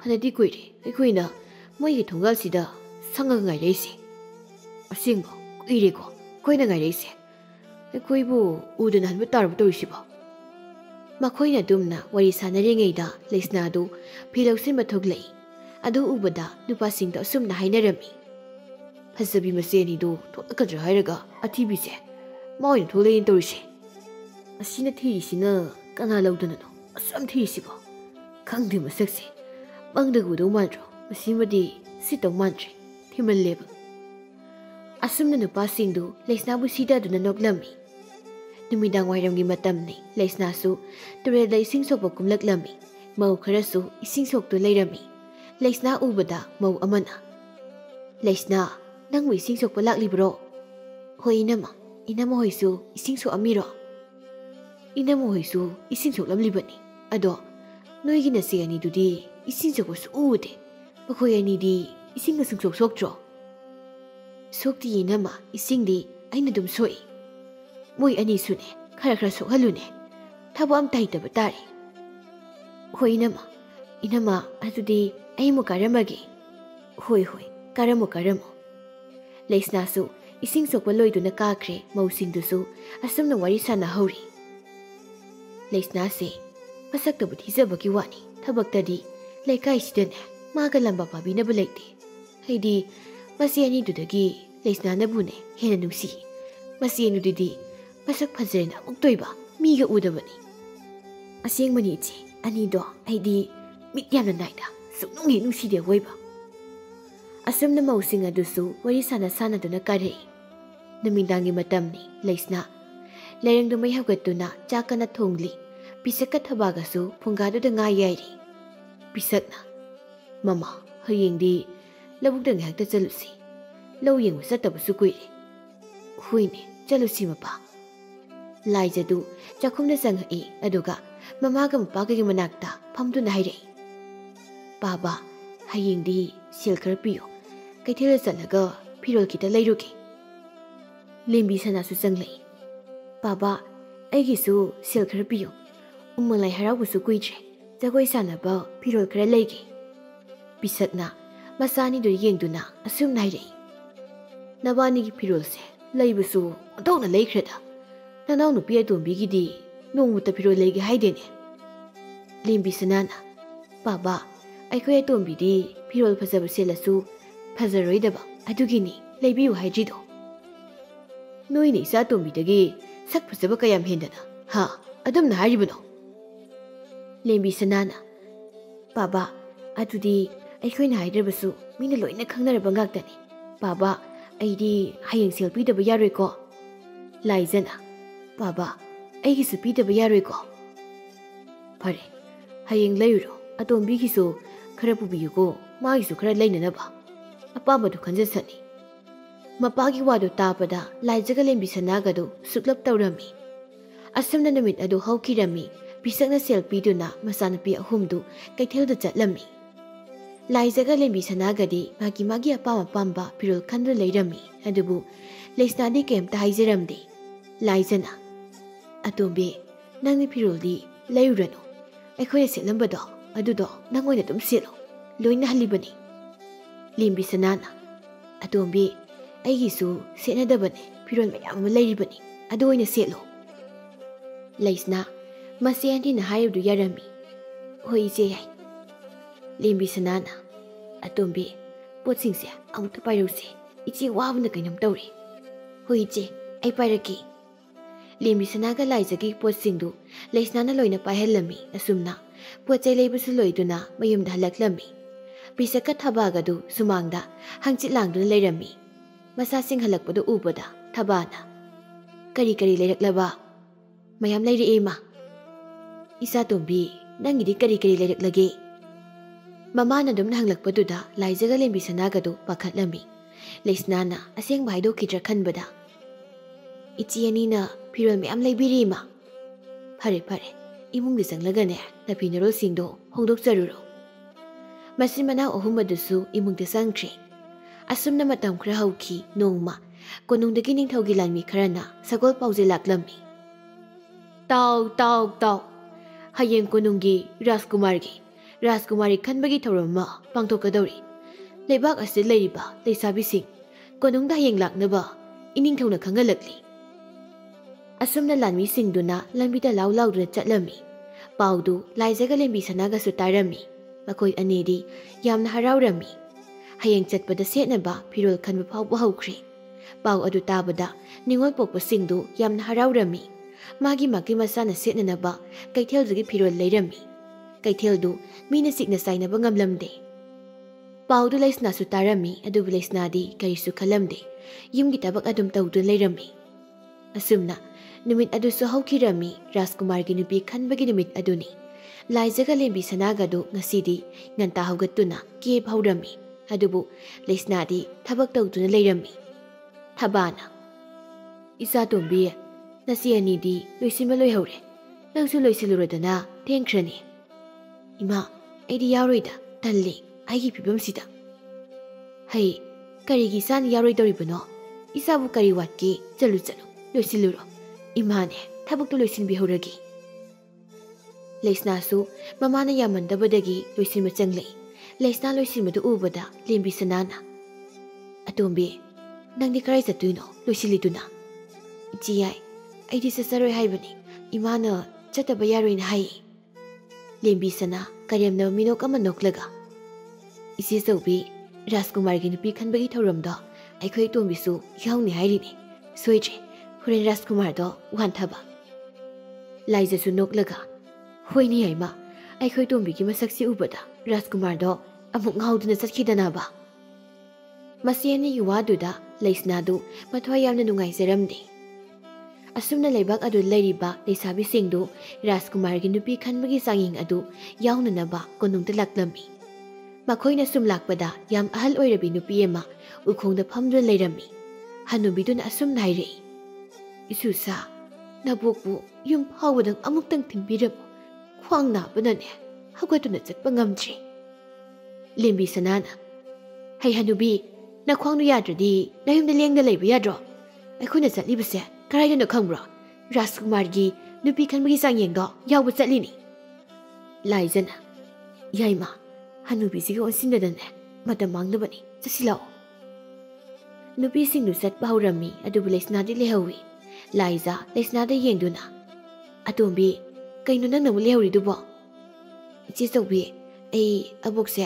ꯐꯅꯗꯤ ꯀꯨꯏꯔꯦ ꯑꯩꯈꯣꯏꯅ ꯃꯣꯏꯒꯤ ꯊꯣꯡꯒꯥꯜꯁꯤꯗ ꯁꯪꯉꯒ ꯉꯥꯏꯔꯛꯏꯁꯦ ꯑꯁꯦꯡꯕ ꯀꯨꯏꯔꯦꯀꯣ ꯑꯩꯈꯣꯏꯅ ꯉꯥꯏꯔꯛꯏꯁꯦ ꯑꯩꯈꯣꯏꯕꯨ ꯎꯗꯅ ꯍꯟꯕ ꯇꯥꯔꯕ ꯇꯧꯔꯤꯁꯤꯕꯣ ꯃꯈꯣꯏꯅ ꯑꯗꯨꯝꯅ ꯋꯥꯔꯤ ꯁꯥꯟꯅꯔꯤꯉꯩꯗ ꯂꯩꯁꯅꯥ ꯑꯗꯨ ꯐꯤ ꯂꯧꯁꯤꯟꯕ ꯊꯣꯛꯂꯛꯏ ꯑꯗꯨ ꯎꯕꯗ ꯅꯨꯄꯥꯁꯤꯡꯗꯣ ꯑꯁꯨꯝꯅ ꯍꯥꯏꯅꯔꯝꯃꯤ 한섭이 마세 아니도 돌아가자 하이라가 아티비세 마오인 돌아인 돌이시 아시나 테이시나 까나 라우드는 아쌈 테이시고 강대 마색세 망다고 도만죠 마시마디 시동 만지 팀을 레브 아슴는 누파싱도 레스나부 시다두는 녹남이 ꯅꯨꯃꯤꯗꯥꯡ ꯋꯥꯏꯔꯝꯒꯤ ꯃꯇꯝꯅꯤ ꯂꯩꯁꯅꯥꯁꯨ ꯇꯨꯔꯦꯜꯗ ꯏꯁꯤꯡ ꯁꯣꯛꯄ ꯀꯨꯝꯂꯛꯂꯝꯃꯤ ꯃꯧ ꯈꯔꯁꯨ ꯏꯁꯤꯡ ꯁꯣꯛꯇꯨ ꯂꯩꯔꯝꯃꯤ ꯂꯩꯁꯅꯥ ꯎꯕꯗ ꯃꯧ ꯑꯃꯅ ꯂꯩꯁꯅꯥ ꯅꯪꯕꯨ ꯏꯁꯤꯡ ꯁꯣꯛꯄ ꯂꯥꯛꯂꯤꯕ꯭ꯔꯣ ꯍꯣꯏ ꯏꯅꯝꯃ ꯏꯅꯝꯃ ꯍꯣꯏꯁꯨ ꯏꯁꯤꯡ ꯁꯣꯛꯑꯝꯃꯤꯔꯣ ꯏꯅꯝꯃ ꯍꯣꯏꯁꯨ ꯏꯁꯤꯡ ꯁꯣꯛꯂꯝꯂꯤꯕꯅꯤ ꯑꯗꯣ ꯅꯣꯏꯒꯤ ꯅꯆꯦ ꯑꯅꯤꯗꯨꯗꯤ ꯏꯁꯤꯡ ꯁꯣꯛꯄꯁꯨ ꯎꯗꯦ ꯃꯈꯣꯏ ꯑꯅꯤꯗꯤ ꯏꯁꯤꯡꯒ ꯁꯨꯡꯁꯣꯛ ꯁꯣꯛꯇ꯭ꯔꯣ ꯁꯣꯛꯇꯤꯌꯦ ꯏꯅꯝꯃ ꯏꯁꯤꯡꯗꯤ ꯑꯩꯅ ꯑꯗꯨꯝ ꯁꯣꯛꯏ ꯃꯣꯏ ꯑꯅꯤꯁꯨꯅꯦ ꯈꯔ ꯈꯔ ꯁꯣꯛꯍꯜꯂꯨꯅꯦ ꯊꯕꯛ ꯑꯝꯇ ꯍꯩꯇꯕ ꯇꯥꯔꯦ ꯍꯣꯏ ꯏꯅꯝꯃ ꯏꯅꯝꯃ ꯑꯗꯨꯗꯤ ꯑꯩ ꯑꯃꯨꯛ ꯀꯥꯔꯝꯃꯒꯦ ꯍꯣꯏ ꯍꯣꯏ ꯀꯥꯔꯝꯃꯣ ꯀꯥꯔꯝꯃꯣ ꯂꯩꯁꯅꯥꯁꯨ ꯏꯁꯤꯡ ꯁꯣꯛꯄ ꯂꯣꯏꯗꯨꯅ ꯀꯥꯈ꯭ꯔꯦ ꯃꯧꯁꯤꯡꯗꯨꯁꯨ ꯑꯁꯨꯝꯅ ꯋꯥꯔꯤ ꯁꯥꯟꯅꯍꯧꯔꯤ ꯂꯩꯁꯅꯥꯁꯦ ꯃꯁꯛꯇꯕꯨ ꯊꯤꯖꯕꯒꯤ ꯋꯥꯅꯤ ꯊꯕꯛꯇꯗꯤ ꯂꯩꯀꯥꯏꯁꯤꯗꯅꯦ ꯃꯥꯒ ꯂꯝꯕꯥ ꯄꯥꯕꯤꯅꯕ ꯂꯩꯇꯦ ꯍꯥꯏꯗꯤ ꯃꯁꯤ ꯑꯅꯤꯗꯨꯗꯒꯤ ꯂꯩꯁꯅꯥꯅꯕꯨꯅꯦ ꯍꯦꯟꯅ ꯅꯨꯡꯁꯤ ꯃꯁꯤ ꯑꯅꯤꯗꯨꯗꯤ ꯃꯁꯛ ꯐꯖꯔꯦꯅ ꯑꯃꯨꯛꯇꯣꯏꯕ ꯃꯤꯒ ꯎꯗꯕꯅꯤ ꯑꯁꯦꯡꯕꯅꯤ ꯏꯆꯦ ꯑꯅꯤꯗꯣ ꯑꯩꯗꯤ ꯃꯤꯠ ꯌꯥꯝꯅ ꯅꯥꯏꯗ ꯁꯨꯛꯅꯨꯡ ꯍꯦꯛ ꯅꯨꯡꯁꯤꯗꯦ ꯑꯣꯏꯕ ꯑꯁꯨꯝꯅ ꯃꯧꯁꯤꯡ ꯑꯗꯨꯁꯨ ꯋꯥꯔꯤ ꯁꯥꯟꯅ ꯁꯥꯟꯅꯗꯨꯅ ꯀꯥꯔꯛꯏ ꯅꯨꯃꯤꯗꯥꯡꯒꯤ ꯃꯇꯝꯅꯤ ꯂꯩꯁꯅꯥ ꯂꯩꯔꯪꯗꯨ ꯃꯩ ꯍꯧꯒꯠꯇꯨꯅ ꯆꯥꯛ ꯀꯟꯅ ꯊꯣꯡꯂꯤ ꯄꯤꯁꯛꯀ ꯊꯕꯥꯒꯁꯨ ꯐꯨꯡꯒꯥꯗꯨꯗ ꯉꯥ ꯌꯥꯏꯔꯤ ꯄꯤꯁꯛꯅ ꯃꯃꯥ ꯍꯌꯦꯡꯗꯤ ꯂꯧꯕꯨꯛꯇ ꯉꯥꯏꯍꯥꯛꯇ ꯆꯠꯂꯨꯁꯤ ꯂꯧ ꯌꯦꯡꯕ ꯆꯠꯇꯕꯁꯨ ꯀꯨꯏꯔꯦ ꯍꯨꯏꯅꯦ ꯆꯠꯂꯨꯁꯤ ꯃꯄꯥ ꯂꯥꯏꯖꯗꯨ ꯆꯥꯛꯈꯨꯝꯗ ꯆꯪꯉꯛꯏ ꯑꯗꯨꯒ ꯃꯃꯥꯒ ꯃꯄꯥꯒꯒꯤ ꯃꯅꯥꯛꯇ ꯐꯝꯗꯨꯅ ꯍꯥꯏꯔꯛꯏ ꯕꯥꯕꯥ ꯍꯌꯦꯡꯗꯤ ꯁꯦꯜ ꯈꯔ ꯄꯤꯌꯣ ꯀꯩꯊꯦꯜꯗ ꯆꯠꯂꯒ ꯐꯤꯔꯣꯜ ꯈꯤꯇ ꯂꯩꯔꯨꯒꯦ ꯂꯦꯝꯕꯤ ꯁꯅꯥꯁꯨ ꯆꯪꯂꯛꯏ ꯕꯥꯕꯥ ꯑꯩꯒꯤꯁꯨ ꯁꯦꯜ ꯈꯔ ꯄꯤꯌꯨ ꯎꯃꯪ ꯂꯥꯏ ꯍꯔꯥꯎꯕꯁꯨ ꯀꯨꯏꯗ꯭ꯔꯦ ꯖꯒꯣꯏ ꯁꯥꯟꯅꯕ ꯐꯤꯔꯣꯜ ꯈꯔ ꯂꯩꯒꯦ ꯄꯤꯁꯛꯅ ꯃꯆꯥꯅꯤꯗꯨ ꯌꯦꯡꯗꯨꯅ ꯑꯁꯨꯝꯅ ꯍꯥꯏꯔꯛꯏ ꯅꯕꯥꯅꯤꯒꯤ ꯐꯤꯔꯣꯜꯁꯦ ꯂꯩꯕꯁꯨ ꯑꯣꯟꯊꯣꯛꯅ ꯂꯩꯈ꯭ꯔꯦꯗ ꯅꯅꯥꯎ ꯅꯨꯄꯤ ꯑꯇꯣꯝꯕꯤꯒꯤꯗꯤ ꯅꯣꯡꯃꯇ ꯐꯤꯔꯣꯜ ꯂꯩꯒꯦ ꯍꯥꯏꯗꯦꯅꯦ ꯂꯦꯝꯕꯤ ꯁꯅꯥꯅ ꯕꯥꯕꯥ ꯑꯩꯈꯣꯏ ꯑꯇꯣꯝꯕꯤꯗꯤ ꯐꯤꯔꯣꯜ ꯐꯖꯕ ꯁꯦꯠꯂꯁꯨ ꯐꯖꯔꯣꯏꯗꯕ ꯑꯗꯨꯒꯤꯅꯤ ꯂꯩꯕꯤꯌꯨ ꯍꯥꯏꯗ꯭ꯔꯤꯗꯣ ꯅꯣꯏꯅ ꯏꯆꯥ ꯇꯣꯝꯕꯤꯗꯒꯤ ꯁꯛ ꯐꯖꯕ ꯀꯌꯥꯝ ꯍꯦꯟꯗꯅ ꯍꯥ ꯑꯗꯨꯝꯅ ꯍꯥꯏꯔꯤꯕꯅꯣ ꯂꯦꯝꯕꯤ ꯁꯅꯥꯅ ꯕꯥꯕꯥ ꯑꯗꯨꯗꯤ ꯑꯩꯈꯣꯏꯅ ꯍꯥꯏꯗ꯭ꯔꯕꯁꯨ ꯃꯤꯅ ꯂꯣꯏꯅ ꯈꯪꯅꯔꯕ ꯉꯥꯛꯇꯅꯤ ꯕꯥꯕꯥ ꯑꯩꯗꯤ ꯍꯌꯦꯡ ꯁꯦꯜ ꯄꯤꯗꯕ ꯌꯥꯔꯣꯏꯀꯣ ꯂꯥꯏꯖꯅ ꯕꯥꯕꯥ ꯑꯩꯒꯤꯁꯨ ꯄꯤꯗꯕ ꯌꯥꯔꯣꯏꯀꯣ ꯐꯔꯦ ꯍꯌꯦꯡ ꯂꯩꯔꯨꯔꯣ ꯑꯇꯣꯝꯕꯤꯒꯤꯁꯨ ꯈꯔ ꯄꯨꯕꯤꯌꯨꯀꯣ ꯃꯥꯒꯤꯁꯨ ꯈꯔ ꯂꯩꯅꯅꯕ ಅಪಂಬದು ಮಪಗೆ ವಾ ತಾಪದ ಸುಕ್ಲ ತೌರೀ ಅಸ್ನ ಅದು ಪಿಸ್ನ ಸೆಲ್ ಪೀನ ಮಚನೂಪ ಅಹಮದು ಕೈಥದ ಚಟ್ಲೀ ಲೈ ಜಗೀಸ ಅಪಮ ಅಪಿಲ್ರೀ ಅದು ಲೈನಾಡಿ ಕೈತಾ ಹೈಜರದೇ ಲೈಜನಾ ಅತೋಂಬೆ ನರೋಲ್ನು ಸೇಟ್ಬೋ ಅದೊ ನಮ್ಮ ಸೆಟ್ ಲೈನಿ ꯂꯦꯝꯕꯤ ꯁꯅꯥꯅ ꯑꯇꯣꯝꯕꯤ ꯑꯩꯒꯤꯁꯨ ꯁꯦꯠꯅꯗꯕꯅꯦ ꯐꯤꯔꯣꯜ ꯃꯌꯥꯝ ꯑꯃ ꯂꯩꯔꯤꯕꯅꯤ ꯑꯗꯨ ꯑꯣꯏꯅ ꯁꯦꯠꯂꯣ ꯂꯩꯁꯅꯥ ꯃꯆꯦ ꯑꯅꯤꯅ ꯍꯥꯏꯔꯤꯕꯗꯨ ꯌꯥꯔꯝꯃꯤ ꯍꯣꯏ ꯏꯆꯦ ꯌꯥꯏ ꯂꯦꯝꯕꯤ ꯁꯅꯥꯅ ꯑꯇꯣꯝꯕꯤ ꯄꯣꯠꯁꯤꯡꯁꯦ ꯑꯃꯨꯛꯇ ꯄꯥꯏꯔꯨꯁꯦ ꯏꯆꯦ ꯋꯥꯕꯅ ꯀꯩꯅꯣꯝ ꯇꯧꯔꯦ ꯍꯣꯏ ꯏꯆꯦ ꯑꯩ ꯄꯥꯏꯔꯛꯀꯦ ꯂꯦꯝꯕꯤ ꯁꯅꯥꯒ ꯂꯥꯏꯖꯒꯤ ꯄꯣꯠꯁꯤꯡꯗꯨ ꯂꯩꯁꯅꯥꯅ ꯂꯣꯏꯅ ꯄꯥꯏꯍꯜꯂꯝꯃꯤ ꯑꯁꯨꯝꯅ ꯄꯣꯠ ꯆꯩ ꯂꯩꯕꯁꯨ ꯂꯣꯏꯗꯨꯅ ꯃꯌꯨꯝꯗ ꯍꯜꯂꯛꯂꯝꯃꯤ ꯄ꯭ꯔꯤꯁꯛꯀ ꯊꯕꯥꯛ ꯑꯗꯨ ꯁꯨꯃꯥꯡꯗ ꯍꯪꯆꯤꯠ ꯂꯥꯡꯗꯨꯅ ꯂꯩꯔꯝꯃꯤ ꯃꯁꯥꯁꯤꯡ ꯍꯜꯂꯛꯄꯗꯨ ꯎꯕꯗ ꯊꯕꯥꯅ ꯀꯔꯤ ꯀꯔꯤ ꯂꯩꯔꯛꯂꯕ ꯃꯌꯥꯝ ꯂꯩꯔꯛꯑꯦ ꯃꯥ ꯏꯆꯥꯇꯣꯝꯕꯤ ꯅꯪꯒꯤꯗꯤ ꯀꯔꯤ ꯀꯔꯤ ꯂꯩꯔꯛꯂꯒꯦ ꯃꯃꯥꯅ ꯑꯗꯨꯝꯅ ꯍꯪꯂꯛꯄꯗꯨꯗ ꯂꯥꯏꯖꯒ ꯂꯦꯝꯕꯤ ꯁꯅꯥꯒꯗꯨ ꯄꯥꯈꯠꯂꯝꯃꯤ ꯂꯩꯁꯅꯥꯅ ꯑꯁꯦꯡꯕ ꯍꯥꯏꯗꯣꯛꯈꯤꯗ꯭ꯔꯥ ꯈꯟꯕꯗ ꯏꯆꯦ ꯑꯅꯤꯅ ꯐꯤꯔꯣꯜ ꯃꯌꯥꯝ ꯂꯩꯕꯤꯔꯤ ꯏꯃꯥ ꯐꯔꯦ ꯐꯔꯦ ꯏꯃꯨꯡꯗ ꯆꯪꯂꯒꯅꯦ ꯅꯥꯐꯤ ꯅꯔꯣꯜꯁꯤꯡꯗꯣ ꯍꯣꯡꯗꯣꯛꯆꯔꯨꯔꯣ ꯃꯁꯤ ꯃꯅꯥꯎ ꯑꯍꯨꯝ ꯑꯗꯨꯁꯨ ꯏꯃꯨꯡꯗ ꯆꯪꯈ꯭ꯔꯦ ꯑꯁꯨꯝꯅ ꯃꯇꯝ ꯈꯔ ꯍꯧꯈꯤ ꯅꯣꯡꯃ ꯀꯣꯅꯨꯡꯗꯒꯤ ꯅꯤꯡꯊꯧꯒꯤ ꯂꯥꯟꯃꯤ ꯈꯔꯅ ꯁꯒꯣꯜ ꯄꯥꯎꯖꯦꯜ ꯂꯥꯛꯂꯝꯃꯤ ꯇꯥꯎ ꯇꯥꯎ ꯇꯥꯎ ꯍꯌꯦꯡ ꯀꯣꯅꯨꯡꯒꯤ ꯔꯥꯖꯀꯨꯃꯥꯔꯒꯤ ꯔꯥꯖꯀꯨꯃꯥꯔꯤ ꯈꯟꯕꯒꯤ ꯊꯧꯔꯝ ꯑꯃ ꯄꯥꯡꯊꯣꯛꯀꯗꯧꯔꯤ ꯂꯩꯕꯥꯛ ꯑꯁꯤꯗ ꯂꯩꯔꯤꯕ ꯂꯩꯁꯥꯕꯤꯁꯤꯡ ꯀꯣꯅꯨꯡꯗ ꯍꯌꯦꯡ ꯂꯥꯛꯅꯕ ꯏꯅꯤꯡꯊꯧꯅ ꯈꯪꯍꯜꯂꯛꯂꯤ ꯑꯁꯨꯝꯅ ꯂꯥꯟꯃꯤꯁꯤꯡꯗꯨꯅ ꯂꯝꯕꯤꯗ ꯂꯥꯎ ꯂꯥꯎꯗꯨꯅ ꯆꯠꯂꯝꯃꯤ ꯄꯥꯎꯗꯨ ꯂꯥꯏꯖꯒ ꯂꯦꯝꯕꯤ ꯁꯅꯥꯒꯁꯨ ꯇꯥꯔꯝꯃꯤ ꯃꯈꯣꯏ ꯑꯅꯤꯗꯤ ꯌꯥꯝꯅ ꯍꯔꯥꯎꯔꯝꯃꯤ ꯍꯌꯦꯡ ꯆꯠꯄꯗ ꯁꯦꯠꯅꯕ ꯐꯤꯔꯣꯜ ꯈꯟꯕ ꯐꯥꯎꯕ ꯍꯧꯈ꯭ꯔꯦ ꯄꯥꯎ ꯑꯗꯨ ꯇꯥꯕꯗ ꯅꯤꯡꯉꯣꯜ ꯄꯣꯛꯄꯁꯤꯡꯗꯨ ꯌꯥꯝꯅ ꯍꯔꯥꯎꯔꯝꯃꯤ ꯃꯥꯒꯤ ꯃꯥꯒꯤ ꯃꯁꯥꯅ ꯁꯦꯠꯅꯅꯕ ꯀꯩꯊꯦꯜꯗꯨꯒꯤ ꯐꯤꯔꯣꯜ ꯂꯩꯔꯝꯃꯤ ꯀꯩꯊꯦꯜꯗꯨ ꯃꯤꯅ ꯆꯤꯛꯅ ꯆꯥꯏꯅꯕ ꯉꯝꯂꯝꯗꯦ ꯄꯥꯎꯗꯨ ꯂꯩꯁꯅꯥꯁꯨ ꯇꯥꯔꯝꯃꯤ ꯑꯗꯨꯕꯨ ꯂꯩꯁꯅꯥꯗꯤ ꯀꯔꯤꯁꯨ ꯈꯜꯂꯝꯗꯦ ꯌꯨꯝꯒꯤ ꯊꯕꯛ ꯑꯗꯨꯝ ꯇꯧꯗꯨꯅ ꯂꯩꯔꯝꯃꯤ ꯑꯁꯨꯝꯅ ꯅꯨꯃꯤꯠ ꯑꯗꯨꯁꯨ ꯍꯧꯈꯤꯔꯝꯃꯤ ꯔꯥꯖꯀꯨꯃꯥꯔꯒꯤ ꯅꯨꯄꯤ ꯈꯟꯕꯒꯤ ꯅꯨꯃꯤꯠ ꯑꯗꯨꯅꯤ 라이즈가렘비사나가도 ngasi 디 nganta hawga tuna ki phawdami adubu lesnadi thabak taw tuna leirami thabana isa tombi nasi ani di loisin ma loi hawre lausu loisin lu rodana tenkrani ima aidi yaroida tanli aigi pibam sida hai karigi san yaroidori bano isa bu kariwat ki chalu chalu loisin lu ro imane thabak taw loisin bi hawragi ꯂꯩꯁꯅꯥꯁꯨ ꯃꯃꯥꯅ ꯌꯥꯃꯟꯗꯕꯗꯒꯤ ꯂꯣꯏꯁꯤꯟꯕ ꯆꯪꯂꯛꯏ ꯂꯩꯁꯅꯥ ꯂꯣꯏꯁꯤꯟꯕꯗꯨ ꯎꯕꯗ ꯂꯦꯝꯕꯤ ꯁꯅꯥꯅ ꯑꯇꯣꯝꯕꯤ ꯅꯪꯗꯤ ꯀꯔꯥꯏ ꯆꯠꯇꯣꯏꯅꯣ ꯂꯣꯏꯁꯤꯜꯂꯤꯗꯨꯅ ꯏꯆꯤ ꯌꯥꯏ ꯑꯩꯗꯤ ꯆꯠꯆꯔꯣꯏ ꯍꯥꯏꯕꯅꯤ ꯏꯃꯥꯅ ꯆꯠꯇꯕ ꯌꯥꯔꯣꯏꯅ ꯍꯥꯏꯌꯦ ꯂꯦꯝꯕꯤ ꯁꯅꯥ ꯀꯔꯦꯝꯅꯕ ꯃꯤꯅꯣꯛ ꯑꯃ ꯅꯣꯛꯂꯒ ꯏꯆꯦ ꯆꯧꯕꯤ ꯔꯥꯖꯀꯨꯃꯥꯔꯒꯤ ꯅꯨꯄꯤ ꯈꯟꯕꯒꯤ ꯊꯧꯔꯝꯗꯣ ꯑꯩꯈꯣꯏ ꯇꯣꯝꯕꯤꯁꯨ ꯌꯥꯎꯅꯤ ꯍꯥꯏꯔꯤꯅꯤ ꯁꯣꯏꯗ꯭ꯔꯦ ꯍꯣꯔꯦꯟ ꯔꯥꯖꯀꯨꯃꯥꯔꯗꯣ ꯋꯥꯟꯊꯕ ꯂꯥꯏꯖꯁꯨ ꯅꯣꯛꯂꯒ ꯍꯣꯏꯅꯦ ꯌꯥꯏꯃ ꯑꯩꯈꯣꯏ ꯇꯣꯝꯕꯤꯒꯤ ꯃꯁꯛꯁꯤ ꯎꯕꯗ ꯔꯥꯖꯀꯨꯃꯥꯔꯗꯣ ꯑꯃꯨꯛ ꯉꯥꯎꯗꯨꯅ ꯆꯠꯈꯤꯗꯅꯕ ꯃꯁꯤ ꯑꯅꯤꯒꯤ ꯋꯥꯗꯨꯗ ꯂꯩꯁꯅꯥꯗꯨ ꯃꯊꯋꯥꯏ ꯌꯥꯝꯅ ꯅꯨꯡꯉꯥꯏꯖꯔꯝꯗꯦ ꯑꯁꯨꯝꯅ ꯂꯩꯕꯥꯛ ꯑꯗꯨ ꯂꯩꯔꯤꯕ ꯂꯩꯁꯥꯕꯤꯁꯤꯡꯗꯨ ꯔꯥꯖꯀꯨꯃꯥꯔꯒꯤ ꯅꯨꯄꯤ ꯈꯟꯕꯒꯤ ꯆꯥꯡꯌꯦꯡ ꯑꯗꯨ ꯌꯥꯎꯅꯅꯕ ꯀꯣꯅꯨꯡꯗ ꯂꯥꯛꯂꯝꯃꯤ ꯃꯈꯣꯏꯅ ꯁꯨꯝ ꯂꯥꯛꯄꯗ ꯌꯥꯝ ꯑꯍꯜ ꯑꯣꯏꯔꯕꯤ ꯅꯨꯄꯤ ꯑꯃ ꯎꯈꯣꯡꯗ ꯐꯝꯗꯨꯅ ꯂꯩꯔꯝꯃꯤ ꯍꯅꯨꯕꯤꯗꯨꯅ ꯑꯁꯨꯝꯅ ꯍꯥꯏꯔꯛꯏ ꯏꯁꯨꯁꯥ ꯅꯕꯣꯛꯄꯨ ꯌꯨꯝ ꯐꯥꯎꯕꯗꯪ ꯑꯃꯨꯛꯇꯪ ꯊꯤꯟꯕꯤꯔꯝꯃꯨ bên này, hắc 황 나쁘는 애 하고 해도 늦을 뻔감지 림비 선아나 hay hanubi na khoang nu ya dr đi, na yum de liên de lei bu ya dro ai khu na sat li bu se ka rai na khang bro raskumar gi nu pi khan mi sang yeng do yaw bu chết li ni lai zen yai ma hanubi si ko sin de den mà da mang nó bận ni sa xí lao nu pi sing nu sat ba hu mi adu bu le sna di le hawi lai za le sna de yeng du na atum bi ꯀꯩꯅꯣ ꯅꯪꯅ ꯑꯃꯨꯛ ꯂꯩꯍꯧꯔꯤꯗꯨꯕꯣ ꯏꯆꯦ ꯆꯧꯕꯤ ꯑꯩ ꯑꯕꯣꯛꯁꯦ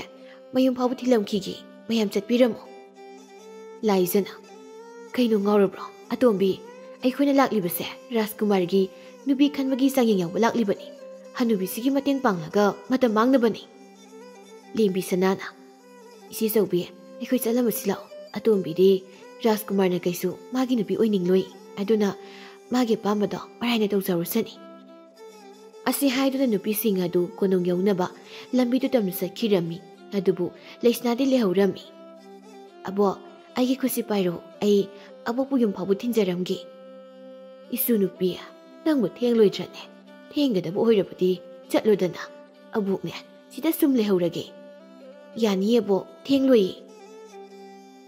ꯃꯌꯨꯝ ꯐꯥꯎꯕ ꯊꯤꯜꯂꯝꯈꯤꯒꯦ ꯃꯌꯥꯝ ꯆꯠꯄꯤꯔꯝꯃꯣ ꯂꯥꯏꯖꯅ ꯀꯩꯅꯣ ꯉꯥꯎꯔꯕ꯭ꯔꯣ ꯑꯇꯣꯝꯕꯤ ꯑꯩꯈꯣꯏꯅ ꯂꯥꯛꯂꯤꯕꯁꯦ ꯔꯥꯖꯀꯨꯃꯥꯔꯒꯤ ꯅꯨꯄꯤ ꯈꯟꯕꯒꯤ ꯆꯥꯡꯌꯦꯡ ꯌꯥꯎꯕ ꯂꯥꯛꯂꯤꯕꯅꯤ ꯍꯅꯨꯕꯤꯁꯤꯒꯤ ꯃꯇꯦꯡ ꯄꯥꯡꯂꯒ ꯃꯇꯝ ꯃꯥꯡꯅꯕꯅꯤ ꯂꯦꯝꯕꯤ ꯁꯅꯥꯅ ꯏꯆꯦ ꯆꯧꯕꯤ ꯑꯩꯈꯣꯏ ꯆꯠꯂꯝꯃꯁꯤ ꯂꯥꯛꯑꯣ ꯑꯇꯣꯝꯕꯤꯗꯤ ꯔꯥꯖꯀꯨꯃꯥꯔꯅ ꯀꯩꯁꯨ ꯃꯥꯒꯤ ꯅꯨꯄꯤ ꯑꯣꯏꯅꯤꯡꯂꯣꯏ ꯑꯗꯨꯅ ꯃꯥꯒꯤ ꯑꯄꯥꯝꯕꯗꯣ ꯃꯔꯥꯏꯅ ꯇꯧꯖꯔꯨꯁꯅꯤ ꯑꯁꯤ ꯍꯥꯏꯗꯨꯅ ꯅꯨꯄꯤꯁꯤꯡ ꯑꯗꯨ ꯀꯣꯅꯨꯡ ꯌꯧꯅꯕ ꯂꯝꯕꯤꯗꯨ ꯇꯝꯅ ꯆꯠꯈꯤꯔꯝꯃꯤ ꯑꯗꯨꯕꯨ ꯂꯩꯁꯅꯥꯗꯤ ꯂꯩꯍꯧꯔꯝꯃꯤ ꯑꯕꯣ ꯑꯩꯒꯤ ꯈꯨꯠꯁꯤ ꯄꯥꯏꯔꯛꯎ ꯑꯩ ꯑꯕꯣꯛꯄꯨ ꯌꯨꯝ ꯐꯥꯎꯕ ꯊꯤꯟꯖꯔꯝꯒꯦ ꯏꯁꯨ ꯅꯨꯄꯤ ꯅꯪꯕꯨ ꯊꯦꯡꯂꯣꯏꯗ꯭ꯔꯅꯦ ꯊꯦꯡꯒꯗꯕ ꯑꯣꯏꯔꯕꯗꯤ ꯆꯠꯂꯣꯗꯅ ꯑꯕꯣꯛꯅꯦ ꯁꯤꯗ ꯁꯨꯝ ꯂꯩꯍꯧꯔꯒꯦ ꯌꯥꯅꯤꯌꯦ ꯑꯕꯣꯛ ꯊꯦꯡꯂꯣꯏꯌꯦ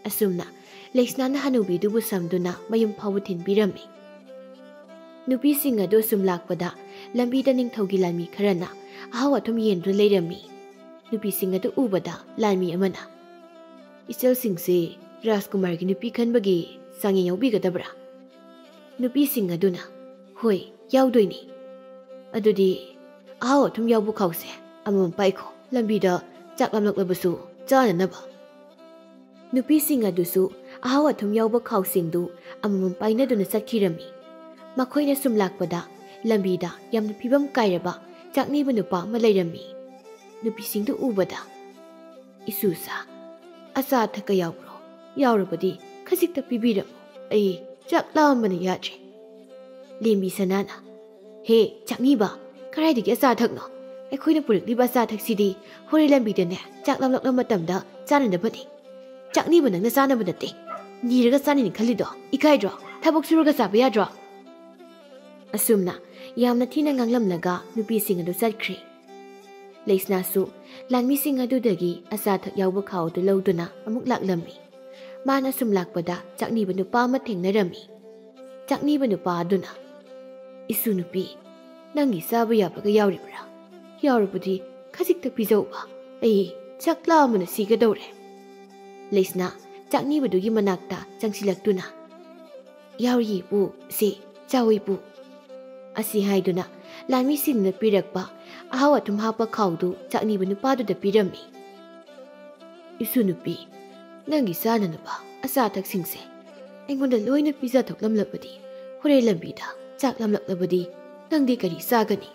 ꯑꯁꯨꯝꯅ ꯂꯩꯁꯅꯥꯅ ꯍꯅꯨꯕꯤꯗꯨꯕꯨ ꯁꯝꯗꯨꯅ ꯃꯌꯨꯝ ꯐꯥꯎꯕ ꯊꯤꯟꯕꯤꯔꯝꯃꯤ ꯅꯨꯄꯤꯁꯤꯡ ꯑꯗꯨ ꯁꯨꯝ ꯂꯥꯛꯄꯗ ꯂꯝꯕꯤꯗ ꯅꯤꯡꯊꯧꯒꯤ ꯂꯥꯟꯃꯤ ꯈꯔꯅ ꯑꯍꯥꯎ ꯑꯊꯨꯝ ꯌꯦꯟꯗꯨꯅ ꯂꯩꯔꯝꯃꯤ ꯅꯨꯄꯤꯁꯤꯡ ꯑꯗꯨ ꯎꯕꯗ ꯂꯥꯟꯃꯤ ꯑꯃꯅ ꯏꯆꯜꯁꯤꯡꯁꯦ ꯔꯥꯖꯀꯨꯃꯥꯔꯒꯤ ꯅꯨꯄꯤ ꯈꯟꯕꯒꯤ ꯆꯥꯡꯌꯦꯡ ꯌꯥꯎꯕꯤꯒꯗꯕ꯭ꯔꯥ ꯅꯨꯄꯤꯁꯤꯡ ꯑꯗꯨꯅ ꯍꯣꯏ ꯌꯥꯎꯗꯣꯏꯅꯤ ꯑꯗꯨꯗꯤ ꯑꯍꯥꯎ ꯑꯊꯨꯝ ꯌꯥꯎꯕ ꯈꯥꯎꯁꯦ ꯑꯃꯃꯝ ꯄꯥꯏꯈꯣ ꯂꯝꯕꯤꯗ ꯆꯥꯛ ꯂꯥꯝꯂꯛꯂꯕꯁꯨ ꯆꯥꯅꯅꯕ ꯅꯨꯄꯤꯁꯤꯡ ꯑꯗꯨꯁꯨ ꯑꯍꯥꯎ ꯑꯊꯨꯝ ꯌꯥꯎꯕ ꯈꯥꯎꯁꯤꯡꯗꯨ ꯑꯃꯃꯝ ꯄꯥꯏꯅꯗꯨꯅ ꯆꯠꯈꯤꯔꯝꯃꯤ ꯃꯈꯣꯏꯅ ꯁꯨꯝ ꯂꯥꯛꯄꯗ ꯂꯝꯕꯤꯗ ꯌꯥꯝꯅ ꯐꯤꯕꯝ ꯀꯥꯏꯔꯕ ꯆꯥꯛꯅꯤꯕ ꯅꯨꯄꯥ ꯑꯃ ꯂꯩꯔꯝꯃꯤ ꯅꯨꯄꯤꯁꯤꯡꯗꯨ ꯎꯕꯗ ꯏꯁꯨꯁꯥ ꯑꯆꯥ ꯑꯊꯛꯀ ꯌꯥꯎꯕ꯭ꯔꯣ ꯌꯥꯎꯔꯕꯗꯤ ꯈꯖꯤꯛꯇ ꯄꯤꯕꯤꯔꯝꯃꯣ ꯑꯩ ꯆꯥꯛ ꯂꯥꯝꯕꯅ ꯌꯥꯗ꯭ꯔꯦ ꯂꯦꯝꯕꯤ ꯁꯅꯥꯅ ꯍꯦ ꯆꯥꯛꯅꯤꯕ ꯀꯗꯥꯏꯗꯒꯤ ꯑꯆꯥ ꯑꯊꯛꯅꯣ ꯑꯩꯈꯣꯏꯅ ꯄꯨꯔꯛꯂꯤꯕ ꯑꯆꯥ ꯑꯊꯛꯁꯤꯗꯤ ꯍꯣꯔꯦꯟ ꯂꯝꯕꯤꯗꯅꯦ ꯆꯥꯛ ꯂꯥꯝꯂꯛꯂꯕ ꯃꯇꯝꯗ ꯆꯥꯅꯅꯕꯅꯤ ꯆꯥꯛꯅꯤꯕ ꯅꯪꯅ ꯆꯥꯅꯕ ꯅꯠꯇꯦ ꯅꯤꯔꯒ ꯆꯥꯅꯤꯅ ꯈꯜꯂꯤꯗꯣ ꯏꯀꯥꯏꯗ꯭ꯔꯣ ꯊꯕꯛ ꯁꯨꯔꯒ ꯆꯥꯕ ꯌꯥꯗ꯭ꯔꯣ ꯑꯁꯨꯝꯅ ยามนัที่นางงลำลังกานุปีสิงห์ดูสัดครีเลสนาสุลังมีสิงห์ดูเดกีอาซาทยาวบุเขาตัวเล่าัวนะอมุกหลักลำมีมานาสุมหลักปดะจากนี้บรรดป้ามาถึงนารมีจากนี้บรรดป้าดุนะอิสุนุปีนางอิซาบยาปะกยาวริบระยาวรบุดีข้าศึกตะพิจาวะไอจากลาามันสีกรดโดดเลสนาจากนี้บรรดุยมนาคตาจังสิหลักตัวนะยาวรีบุสิจาวีบุ लाई सिंह पीरप अहव तुम्हा खाऊ चाकनी इसुनुपी नंगी चा नसा तक से लोन पीजा हुरे लंबी चाक लमलबी नंगे कहीं चागनी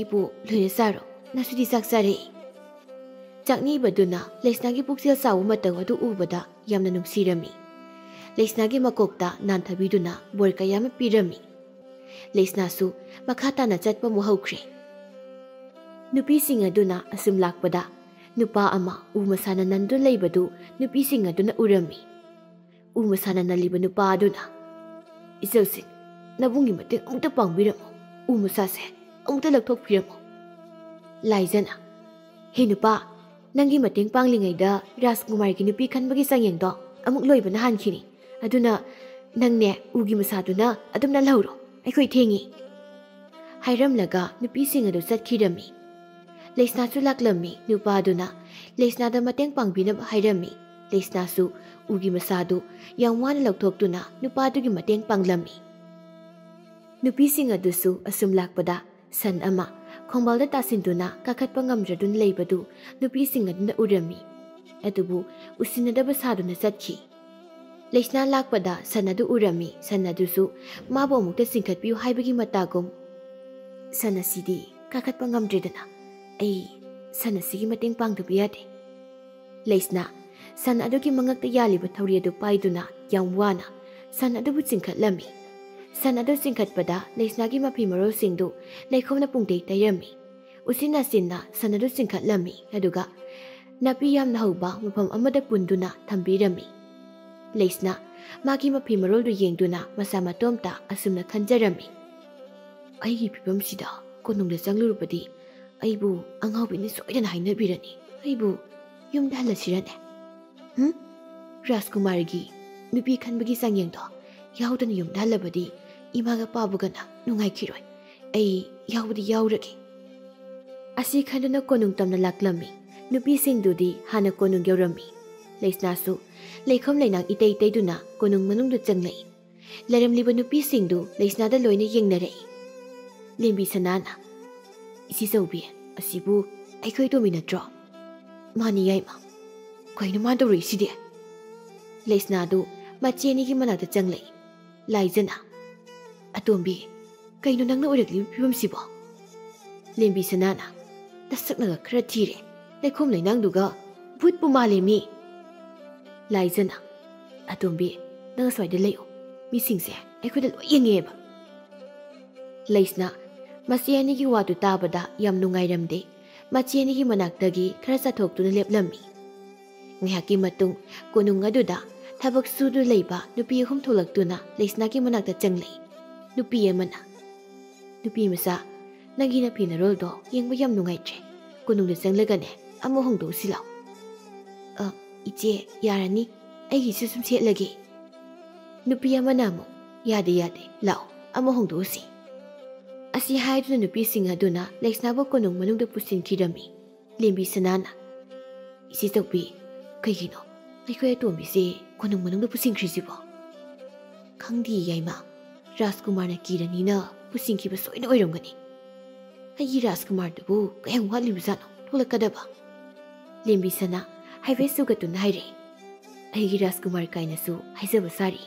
इबू लुन चारो नी चाक चा चाकनीबना लेना पुसल चाव मत उबदा नुसीरमी लेना नाथ भी बोर कया पीरमी লনु মखातনমरी নुपी दুন सি ला নु ম মন লবद নुपी दুন রी u মনল নপ দুন त জ িत পल র ুি নी ন ꯑꯩꯈꯣꯏ ꯊꯦꯡꯉꯤ ꯍꯥꯏꯔꯝꯂꯒ ꯅꯨꯄꯤꯁꯤꯡ ꯑꯗꯨ ꯆꯠꯈꯤꯔꯝꯃꯤ ꯂꯩꯁꯅꯥꯁꯨ ꯂꯥꯛꯂꯝꯃꯤ ꯅꯨꯄꯥꯗꯨꯅ ꯂꯩꯁꯅꯥꯗ ꯃꯇꯦꯡ ꯄꯥꯡꯕꯤꯅꯕ ꯍꯥꯏꯔꯝꯃꯤ ꯂꯩꯁꯅꯥꯁꯨ ꯎꯒꯤ ꯃꯁꯥꯗꯨ ꯌꯥꯝ ꯋꯥꯅ ꯂꯧꯊꯣꯛꯇꯨꯅ ꯅꯨꯄꯥꯗꯨꯒꯤ ꯃꯇꯦꯡ ꯄꯥꯡꯂꯝꯃꯤ ꯅꯨꯄꯤꯁꯤꯡ ꯑꯗꯨꯁꯨ ꯑꯁꯨꯝ ꯂꯥꯛꯄꯗ ꯁꯟ ꯑꯃ ꯈꯣꯡꯕꯥꯜꯗ ꯇꯥꯁꯤꯟꯗꯨꯅ ꯀꯥꯈꯠꯄ ꯉꯝꯗ꯭ꯔꯗꯨꯅ ꯂꯩꯕꯗꯨ ꯅꯨꯄꯤꯁꯤꯡ ꯑꯗꯨꯅ ꯎꯔꯝꯃꯤ ꯑꯗꯨꯕꯨ ꯎꯁꯤꯟꯅꯗꯕ ꯁꯥꯗꯨꯅ ꯆꯠꯈꯤ lechna lak pada sanadu urami sanadu su ma bo mukta singkat piu hai bagi mata gum kakat pangam dredana eh, sanasi gi mateng pang tu biade lechna sanadu ki mangak ta yali ba thauri adu pai duna yang wana sanadu bu singkat lami sanadu singkat pada lechna gi ma singdu, maro sing du na pung dei ta yami usina sinna sanadu singkat lami aduga napi yam na hoba mupam amada pun duna thambirami ꯂꯩꯁꯅ ꯃꯥꯒꯤ ꯃꯐꯤ ꯃꯔꯣꯜꯗꯨ ꯌꯦꯡꯗꯨꯅ ꯃꯁꯥ ꯃꯇꯣꯝꯇ ꯑꯁꯨꯝꯅ ꯈꯟꯖꯔꯝꯃꯤ ꯑꯩꯒꯤ ꯐꯤꯕꯝꯁꯤꯗ ꯀꯣꯅꯨꯡꯗ ꯆꯪꯂꯨꯔꯕꯗꯤ ꯑꯩꯕꯨ ꯑꯉꯥꯎꯕꯤꯅ ꯁꯣꯏꯗꯅ ꯍꯥꯏꯅꯕꯤꯔꯅꯤ ꯑꯩꯕꯨ ꯌꯨꯝꯗ ꯍꯜꯂꯁꯤꯔꯅꯦ ꯍꯝ ꯔꯥꯖꯀꯨꯃꯥꯔꯒꯤ ꯅꯨꯄꯤ ꯈꯟꯕꯒꯤ ꯆꯥꯡꯌꯦꯡꯗꯣ ꯌꯥꯎꯗꯅ ꯌꯨꯝꯗ ꯍꯜꯂꯕꯗꯤ ꯏꯃꯥꯒ ꯄꯥꯕꯒꯅ ꯅꯨꯡꯉꯥꯏꯈꯤꯔꯣꯏ ꯑꯩ ꯌꯥꯎꯕꯗꯤ ꯌꯥꯎꯔꯒꯦ ꯑꯁꯤ ꯈꯟꯗꯨꯅ ꯀꯣꯅꯨꯡ ꯇꯝꯅ ꯂꯥꯛꯂꯝꯃꯤ ꯅꯨꯄꯤꯁꯤꯡꯗꯨꯗꯤ ꯍꯥꯟꯅ ꯀꯣꯅꯨꯡ ꯌꯧꯔꯝꯃꯤ ꯂꯩꯁꯅꯥꯁꯨ ꯂꯩꯈꯝ ꯂꯩꯅꯥꯡ ꯏꯇꯩ ꯇꯩꯗꯨꯅ ꯀꯣꯅꯨꯡ ꯃꯅꯨꯡꯗ ꯆꯪꯂꯛꯏ ꯂꯩꯔꯝꯂꯤꯕ ꯅꯨꯄꯤꯁꯤꯡꯗꯨ ꯂꯩꯁꯅꯥꯗ ꯂꯣꯏꯅ ꯌꯦꯡꯅꯔꯛꯏ ꯂꯦꯝꯕꯤ ꯁꯅꯥꯅ ꯏꯆꯧꯕꯤ ꯑꯁꯤꯕꯨ ꯑꯩꯈꯣꯏ ꯇꯣꯃꯤ ꯅꯠꯇ꯭ꯔꯣ ꯃꯥꯅꯤ ꯌꯥꯏꯃ ꯀꯩꯅꯣ ꯃꯥ ꯇꯧꯔꯛꯏꯁꯤꯗꯤ ꯂꯩꯁꯅꯥꯗꯨ ꯃꯆꯦꯅꯤꯒꯤ ꯃꯅꯥꯛꯇ ꯆꯪꯂꯛꯏ ꯂꯥꯏꯖꯅ ꯑꯇꯣꯝꯕꯤ ꯀꯩꯅꯣ ꯅꯪꯅ ꯑꯣꯏꯔꯛꯂꯤꯕ ꯐꯤꯕꯝꯁꯤꯕꯣ ꯂꯦꯝꯕꯤ ꯁꯅꯥꯅ ꯇꯁꯛꯅꯒ ꯈꯔ ꯊꯤꯔꯦ ꯂꯩꯈꯣꯝ ꯂꯩꯅꯥꯡꯗꯨꯒ ꯚꯨꯠꯄꯨ ꯃꯥꯜꯂꯦ ꯃꯤ 라이즈나 아톰비 너가 스와이들레요 미싱세 에코델 이응예바 레이스나 마시아니기 와두 따바다 얌누가이람데 마치아니기 머낙다기 크라사 톡두는 렙람미 ngayaki matung kunung aduda thabak sudu leiba nupi hum tholak tuna leisnaki manakta changlei nupi emana nupi masa nagina phinarol do yengba yam nungai che kunung de changle gane amu hongdo silau ꯏꯆꯦ ꯌꯥꯔꯅꯤ ꯑꯩꯒꯤꯁꯨ ꯁꯨꯝ ꯁꯦꯠꯂꯒꯦ ꯅꯨꯄꯤ ꯑꯃꯅ ꯑꯃꯨꯛ ꯌꯥꯗꯦ ꯌꯥꯗꯦ ꯂꯥꯛꯑꯣ ꯑꯃ ꯍꯣꯡꯗꯣꯛꯎꯁꯤ ꯑꯁꯤ ꯍꯥꯏꯗꯨꯅ ꯅꯨꯄꯤꯁꯤꯡ ꯑꯗꯨꯅ ꯂꯩꯁꯅꯥꯕ ꯀꯣꯅꯨꯡ ꯃꯅꯨꯡꯗ ꯄꯨꯁꯤꯟꯈꯤꯔꯝꯃꯤ ꯂꯦꯝꯕꯤ ꯁꯅꯥꯅ ꯏꯆꯦ ꯆꯧꯕꯤ ꯀꯩꯒꯤꯅꯣ ꯑꯩꯈꯣꯏ ꯑꯇꯣꯝꯕꯤꯁꯦ ꯀꯣꯅꯨꯡ ꯃꯅꯨꯡꯗ ꯄꯨꯁꯤꯟꯈ꯭ꯔꯤꯁꯤꯕꯣ ꯈꯪꯗꯦ ꯌꯥꯏꯃ ꯔꯥꯖꯀꯨꯃꯥꯔꯅ ꯀꯤꯔꯅꯤꯅ ꯄꯨꯁꯤꯟꯈꯤꯕ ꯁꯣꯏꯅ ꯑꯣꯏꯔꯝꯒꯅꯤ ꯑꯩꯒꯤ ꯔꯥꯖꯀꯨꯃꯥꯔꯗꯨꯕꯨ ꯀꯌꯥꯝ ꯋꯥꯠꯂꯤꯕꯖꯥꯠꯅꯣ ꯊꯣꯛꯂꯛꯀꯗꯕ ꯂꯦꯝꯕꯤ ꯁꯅꯥ ꯍꯥꯏꯐꯦꯠꯁꯨꯒꯇꯨ ꯍꯥꯏꯔꯛꯏ ꯑꯩꯒꯤ ꯔꯥꯖꯀꯨꯃꯥꯔ ꯀꯥꯏꯅꯁꯨ ꯍꯥꯏꯖꯕ ꯁꯥꯔꯤ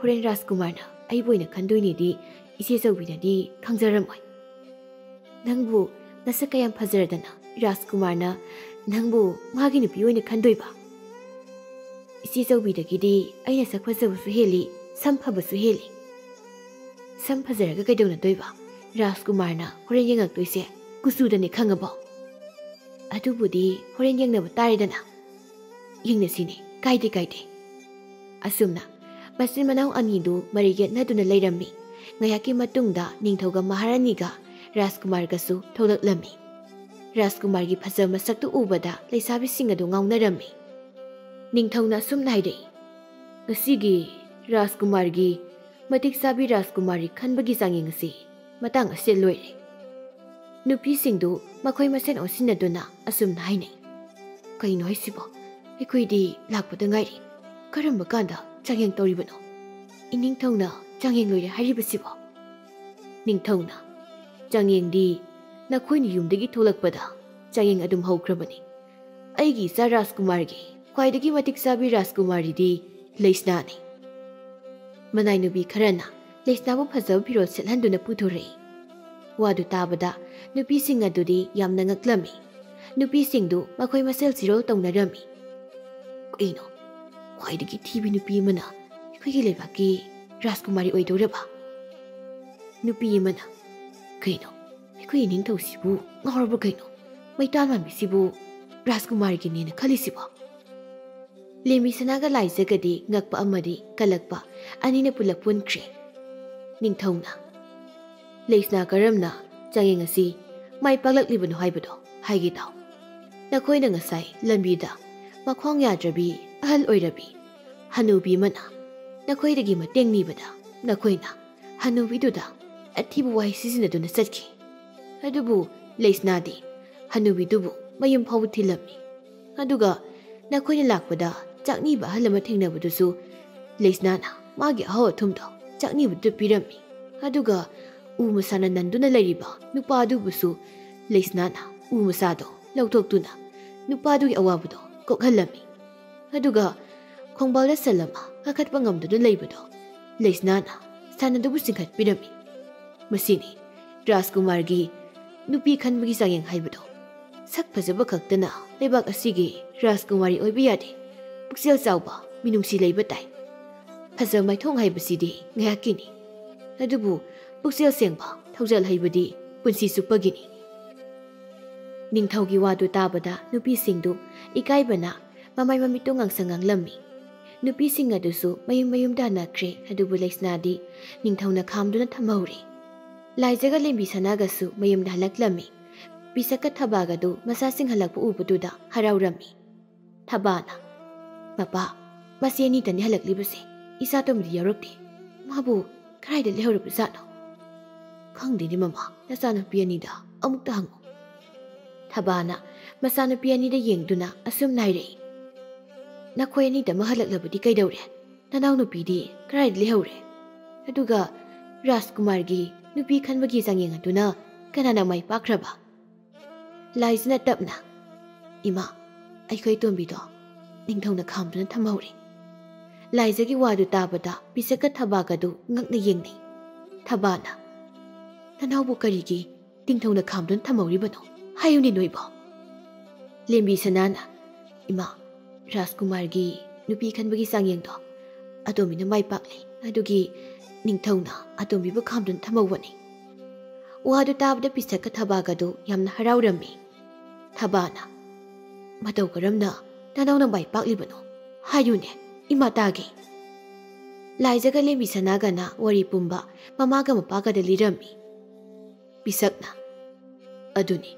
ꯍꯣꯔꯦꯟ ꯔꯥꯖꯀꯨꯃꯥꯔꯅ ꯑꯩꯕꯨ ꯑꯣꯏꯅ ꯈꯟꯗꯣꯏꯅꯤꯗꯤ ꯏꯆꯦꯆꯧꯕꯤꯅꯗꯤ ꯈꯪꯖꯔꯝꯃꯣꯏ ꯅꯪꯕꯨ ꯅꯁꯛ ꯀꯌꯥꯝ ꯐꯖꯔꯗꯅ ꯔꯥꯖꯀꯨꯃꯥꯔꯅ ꯅꯪꯕꯨ ꯃꯥꯒꯤ ꯅꯨꯄꯤ ꯑꯣꯏꯅ ꯈꯟꯗꯣꯏꯕ ꯏꯆꯦꯆꯧꯕꯤꯗꯒꯤꯗꯤ ꯑꯩꯅ ꯁꯛ ꯐꯖꯕꯁꯨ ꯍꯦꯜꯂꯤ ꯁꯝ ꯐꯕꯁꯨ ꯍꯦꯜꯂꯤ ꯁꯝ ꯐꯖꯔꯒ ꯀꯩꯗꯧꯅꯗꯣꯏꯕ ꯔꯥꯖꯀꯨꯃꯥꯔꯅ ꯍꯣꯔꯦꯟ ꯌꯦꯡꯉꯛꯇꯣꯏꯁꯦ ꯀꯨꯆꯨꯗꯅꯤ ꯈꯪꯉꯕꯣ ꯑꯗꯨꯕꯨꯗꯤ ꯍꯣꯔꯦꯟ ꯌꯦꯡꯅꯕ ꯇꯥꯔꯦꯗꯅ ꯌꯦꯡꯅꯁꯤꯅꯦ ꯀꯥꯏꯗꯦ ꯀꯥꯏꯗꯦ ꯑꯁꯨꯝꯅ ꯃꯆꯤꯟ ꯃꯅꯥꯎ ꯑꯅꯤꯗꯨ ꯃꯔꯤ ꯌꯦꯠꯅꯗꯨꯅ ꯂꯩꯔꯝꯃꯤ ꯉꯥꯏꯍꯥꯛꯀꯤ ꯃꯇꯨꯡꯗ ꯅꯤꯡꯊꯧꯒ ꯃꯍꯥꯔꯥꯅꯤꯒ ꯔꯥꯖꯀꯨꯃꯥꯔꯒꯁꯨ ꯊꯣꯛꯂꯛꯂꯝꯃꯤ ꯔꯥꯖꯀꯨꯃꯥꯔꯒꯤ ꯐꯖꯕ ꯃꯁꯛꯇꯨ ꯎꯕꯗ ꯂꯩꯁꯥꯕꯤꯁꯤꯡ ꯑꯗꯨ ꯉꯥꯎꯅꯔꯝꯃꯤ ꯅꯤꯡꯊꯧꯅ ꯑꯁꯨꯝꯅ ꯍꯥꯏꯔꯛꯏ ꯉꯁꯤꯒꯤ ꯔꯥꯖꯀꯨꯃꯥꯔꯒꯤ ꯃꯇꯤꯛ ꯆꯥꯕꯤ ꯔꯥꯖꯀꯨꯃꯥꯔꯤ ꯈꯟꯕꯒꯤ ꯆꯥꯡꯌꯦꯡ ꯑꯁꯤ ꯃꯇꯥꯡ ꯑꯁꯤ ꯂꯣꯏꯔꯦ ꯅꯨꯄꯤꯁꯤꯡꯗꯨ ꯃꯈꯣꯏ ꯃꯁꯦꯟ ꯑꯣꯟꯁꯤꯟꯅꯗꯨꯅ ꯑꯁꯨꯝꯅ ꯍꯥꯏꯅꯩ ꯀꯩꯅꯣ ꯍꯥꯏꯁꯤꯕꯣ ꯑꯩꯈꯣꯏꯗꯤ ꯂꯥꯛꯄꯗ ꯉꯥꯏꯔꯤ ꯀꯔꯝꯕ ꯀꯥꯟꯗ ꯆꯥꯡꯌꯦꯡ ꯇꯧꯔꯤꯕꯅꯣ ꯏꯅꯤꯡꯊꯧꯅ ꯆꯥꯡꯌꯦꯡ ꯂꯣꯏꯔꯦ ꯍꯥꯏꯔꯤꯕꯁꯤꯕꯣ ꯅꯤꯡꯊꯧꯅ ꯆꯥꯡꯌꯦꯡꯗꯤ ꯅꯈꯣꯏꯅ ꯌꯨꯝꯗꯒꯤ ꯊꯣꯛꯂꯛꯄꯗ ꯆꯥꯡꯌꯦꯡ ꯑꯗꯨꯝ ꯍꯧꯈ꯭ꯔꯕꯅꯤ ꯑꯩꯒꯤ ꯏꯆꯥ ꯔꯥꯖꯀꯨꯃꯥꯔꯒꯤ ꯈ꯭ꯋꯥꯏꯗꯒꯤ ꯃꯇꯤꯛ ꯆꯥꯕꯤ ꯔꯥꯖꯀꯨꯃꯥꯔꯤꯗꯤ ꯂꯩꯁꯅꯥꯅꯤ ꯃꯅꯥꯏ ꯅꯨꯕꯤ ꯈꯔꯅ ꯂꯩꯁꯅꯥꯕꯨ ꯐꯖꯕ ꯐꯤꯔꯣꯜ ꯁꯦꯠꯍꯟꯗꯨꯅ ꯄꯨꯊꯣꯔꯛꯏ ꯋꯥꯗꯨ ꯇꯥꯕꯗ ꯅꯨꯄꯤꯁꯤꯡ ꯑꯗꯨꯗꯤ ꯌꯥꯝꯅ ꯉꯛꯂꯝꯃꯤ ꯅꯨꯄꯤꯁꯤꯡꯗꯨ ꯃꯈꯣꯏ ꯃꯁꯦꯜ ꯁꯤꯔꯣꯜ ꯇꯧꯅꯔꯝꯃꯤ ꯀꯛꯏꯅꯣ ꯈ꯭ꯋꯥꯏꯗꯒꯤ ꯊꯤꯕ ꯅꯨꯄꯤ ꯑꯃꯅ ꯑꯩꯈꯣꯏꯒꯤ ꯂꯩꯕꯥꯛꯀꯤ ꯔꯥꯖꯀꯨꯃꯥꯔꯤ ꯑꯣꯏꯗꯧꯔꯕ ꯅꯨꯄꯤ ꯑꯃꯅ ꯀꯩꯅꯣ ꯑꯩꯈꯣꯏ ꯅꯤꯡꯊꯧꯁꯤꯕꯨ ꯉꯥꯎꯔꯕ ꯀꯩꯅꯣ ꯃꯩꯇꯥꯟ ꯃꯥꯟꯕꯤꯁꯤꯕꯨ ꯔꯥꯖꯀꯨꯃꯥꯔꯤꯒꯤꯅꯦꯅ ꯈꯜꯂꯤꯁꯤꯕꯣ ꯂꯦꯃꯤꯁꯅꯥꯒ ꯂꯥꯏꯖꯒꯗꯤ ꯉꯛꯄ ꯑꯃꯗꯤ ꯀꯜꯂꯛꯄ ꯑꯅꯤꯅ ꯄꯨꯂꯞ ꯄꯨꯟꯈ꯭ꯔꯦ ꯅꯤꯡꯊꯧꯅ ꯂꯩꯁꯅꯥ ꯀꯔꯝꯅ ꯆꯌꯦꯡ ꯑꯁꯤ ꯃꯥꯏ ꯄꯥꯛꯂꯛꯂꯤꯕꯅꯣ ꯍꯥꯏꯕꯗꯣ ꯍꯥꯏꯒꯦ ꯇꯥꯎ ꯅꯈꯣꯏꯅ ꯉꯁꯥꯏ ꯂꯝꯕꯤꯗ makhong ya jabi ahal oi rabi hanu bi mana na khoi de gi ma teng ni bada na khoi na hanu bi do da athi bu wai sisin da do na sat ki adu bu leis na di hanu bi du bu mayum phaw thi lam ni adu ga na khoi lak bada chak ni ba halam thing na bu du su leis na na ma gi ha thum do chak ni bu du pi ram mi adu ga u ma sa na nan du na lai ri ba nu pa du bu su leis na na u ma sa do lauk thok tu na nu pa du gi awa bu do กกหลมิฮะดูกะคงบอลและสลมากะคัดปังอมตัดูั้นเลยบดอเลยสนานะสานันตุบุษิงัดปิดมิมาสินีราสกุมารกีนุปีขันบุกิสังยังไห้บดอสักพัุบักขักนาเลบักอสิกีราสกุมารีโอ้ยบียาดิบุกเซลสาวบะมินุงสีเลยบดไตพัศไม่ท่องหายบุสีดีเงฮะกินีฮะดูบุบุกเซลเสียงบะท่องเจลหายบดีปุ่นสีสุปะกินี ꯅꯤꯡꯊꯧꯒꯤ ꯋꯥꯗꯨ ꯇꯥꯕꯗ ꯅꯨꯄꯤꯁꯤꯡꯗꯨ ꯏꯀꯥꯏꯕꯅ ꯃꯃꯥꯏ ꯃꯃꯤꯠꯇꯨ ꯉꯥꯡꯁꯪ ꯉꯥꯡꯂꯝꯃꯤ ꯅꯨꯄꯤꯁꯤꯡ ꯑꯗꯨꯁꯨ ꯃꯌꯨꯝ ꯃꯌꯨꯝꯗ ꯍꯟꯅꯈ꯭ꯔꯦ ꯑꯗꯨꯕꯨ ꯂꯩꯁꯅꯥꯗꯤ ꯅꯤꯡꯊꯧꯅ ꯈꯥꯝꯗꯨꯅ ꯊꯝꯍꯧꯔꯤ ꯂꯥꯏꯖꯒ ꯂꯦꯝꯕꯤ ꯁꯅꯥꯒꯁꯨ ꯃꯌꯨꯝꯗ ꯍꯜꯂꯛꯂꯝꯃꯤ ꯄꯤꯁꯛꯀ ꯊꯕꯥꯒꯗꯨ ꯃꯆꯥꯁꯤꯡ ꯍꯜꯂꯛꯄ ꯎꯕꯗꯨꯗ ꯍꯔꯥꯎꯔꯝꯃꯤ ꯊꯕꯥꯅ ꯃꯄꯥ ꯃꯁꯤ ꯑꯅꯤꯇꯅꯤ ꯍꯜꯂꯛꯂꯤꯕꯁꯦ ꯏꯆꯥꯇꯣꯝꯗꯤ ꯌꯥꯎꯔꯛꯇꯦ ꯃꯥꯕꯨ ꯀꯗꯥꯏꯗ ꯂꯩꯍꯧꯔꯕ ꯖꯥꯠꯅꯣ ꯈꯪꯗꯦꯅꯦ ꯃꯃꯥ ꯅꯆꯥꯅꯨꯄꯤ ꯑꯅꯤꯗ ꯑꯃꯨꯛꯇ ꯍꯪꯉꯨ Thabana ꯃꯆꯥꯅꯨꯄꯤ ꯑꯅꯤꯗ ꯌꯦꯡꯗꯨꯅ ꯑꯁꯨꯝ ꯅꯥꯏꯔꯛꯏ ꯅꯈꯣꯏ ꯑꯅꯤꯗ ꯃꯍꯜꯂꯛꯂꯕꯗꯤ ꯀꯩꯗꯧꯔꯦ ꯅꯅꯥꯎꯅꯨꯄꯤꯗꯤ ꯀꯗꯥꯏꯗ ꯂꯩꯍꯧꯔꯦ ꯑꯗꯨꯒ ꯔꯥꯖꯀꯨꯃꯥꯔꯒꯤ ꯅꯨꯄꯤ ꯈꯟꯕꯒꯤ ꯆꯥꯡꯌꯦꯡ ꯑꯗꯨꯅ ꯀꯅꯥꯅ ꯃꯥꯏ ꯄꯥꯛꯈ꯭ꯔꯕ ꯂꯥꯏꯁꯤꯅ ꯇꯞꯅ ꯏꯃꯥ ꯑꯩꯈꯣꯏ ꯇꯣꯝꯕꯤꯗꯣ ꯅꯤꯡꯊꯧꯅ ꯈꯥꯝꯗꯨꯅ ꯊꯝꯍꯧꯔꯤ ꯂꯥꯏꯖꯒꯤ ꯋꯥꯗꯨ ꯇꯥꯕꯗ ꯄꯤꯁꯛꯀ ꯊꯕꯥꯛꯀꯗꯨ ꯉꯛꯅ ꯌꯦꯡꯅꯩ ꯊꯕꯥꯅ ꯅꯅꯥꯎꯕꯨ ꯀꯔꯤꯒꯤ ꯅꯤꯡꯊꯧꯅ ꯈꯥꯝꯗꯨꯅ ꯊꯝꯍꯧꯔꯤꯕꯅꯣ hayun ni nui bo. Lembi sanana, ima, Raskumar gi nupi kan bagi sang yang to. Atomi na mai pak adugi ning tau na atomi bu kam dun tamau wani. Ua du tab da taba ga du harau rami. Taba na, ma tau ka ram na, na nau na bano. Hayun ne, ima ta gi. Lai lembi sanaga na wari pumba, mama ga mapaga da li rami. aduni.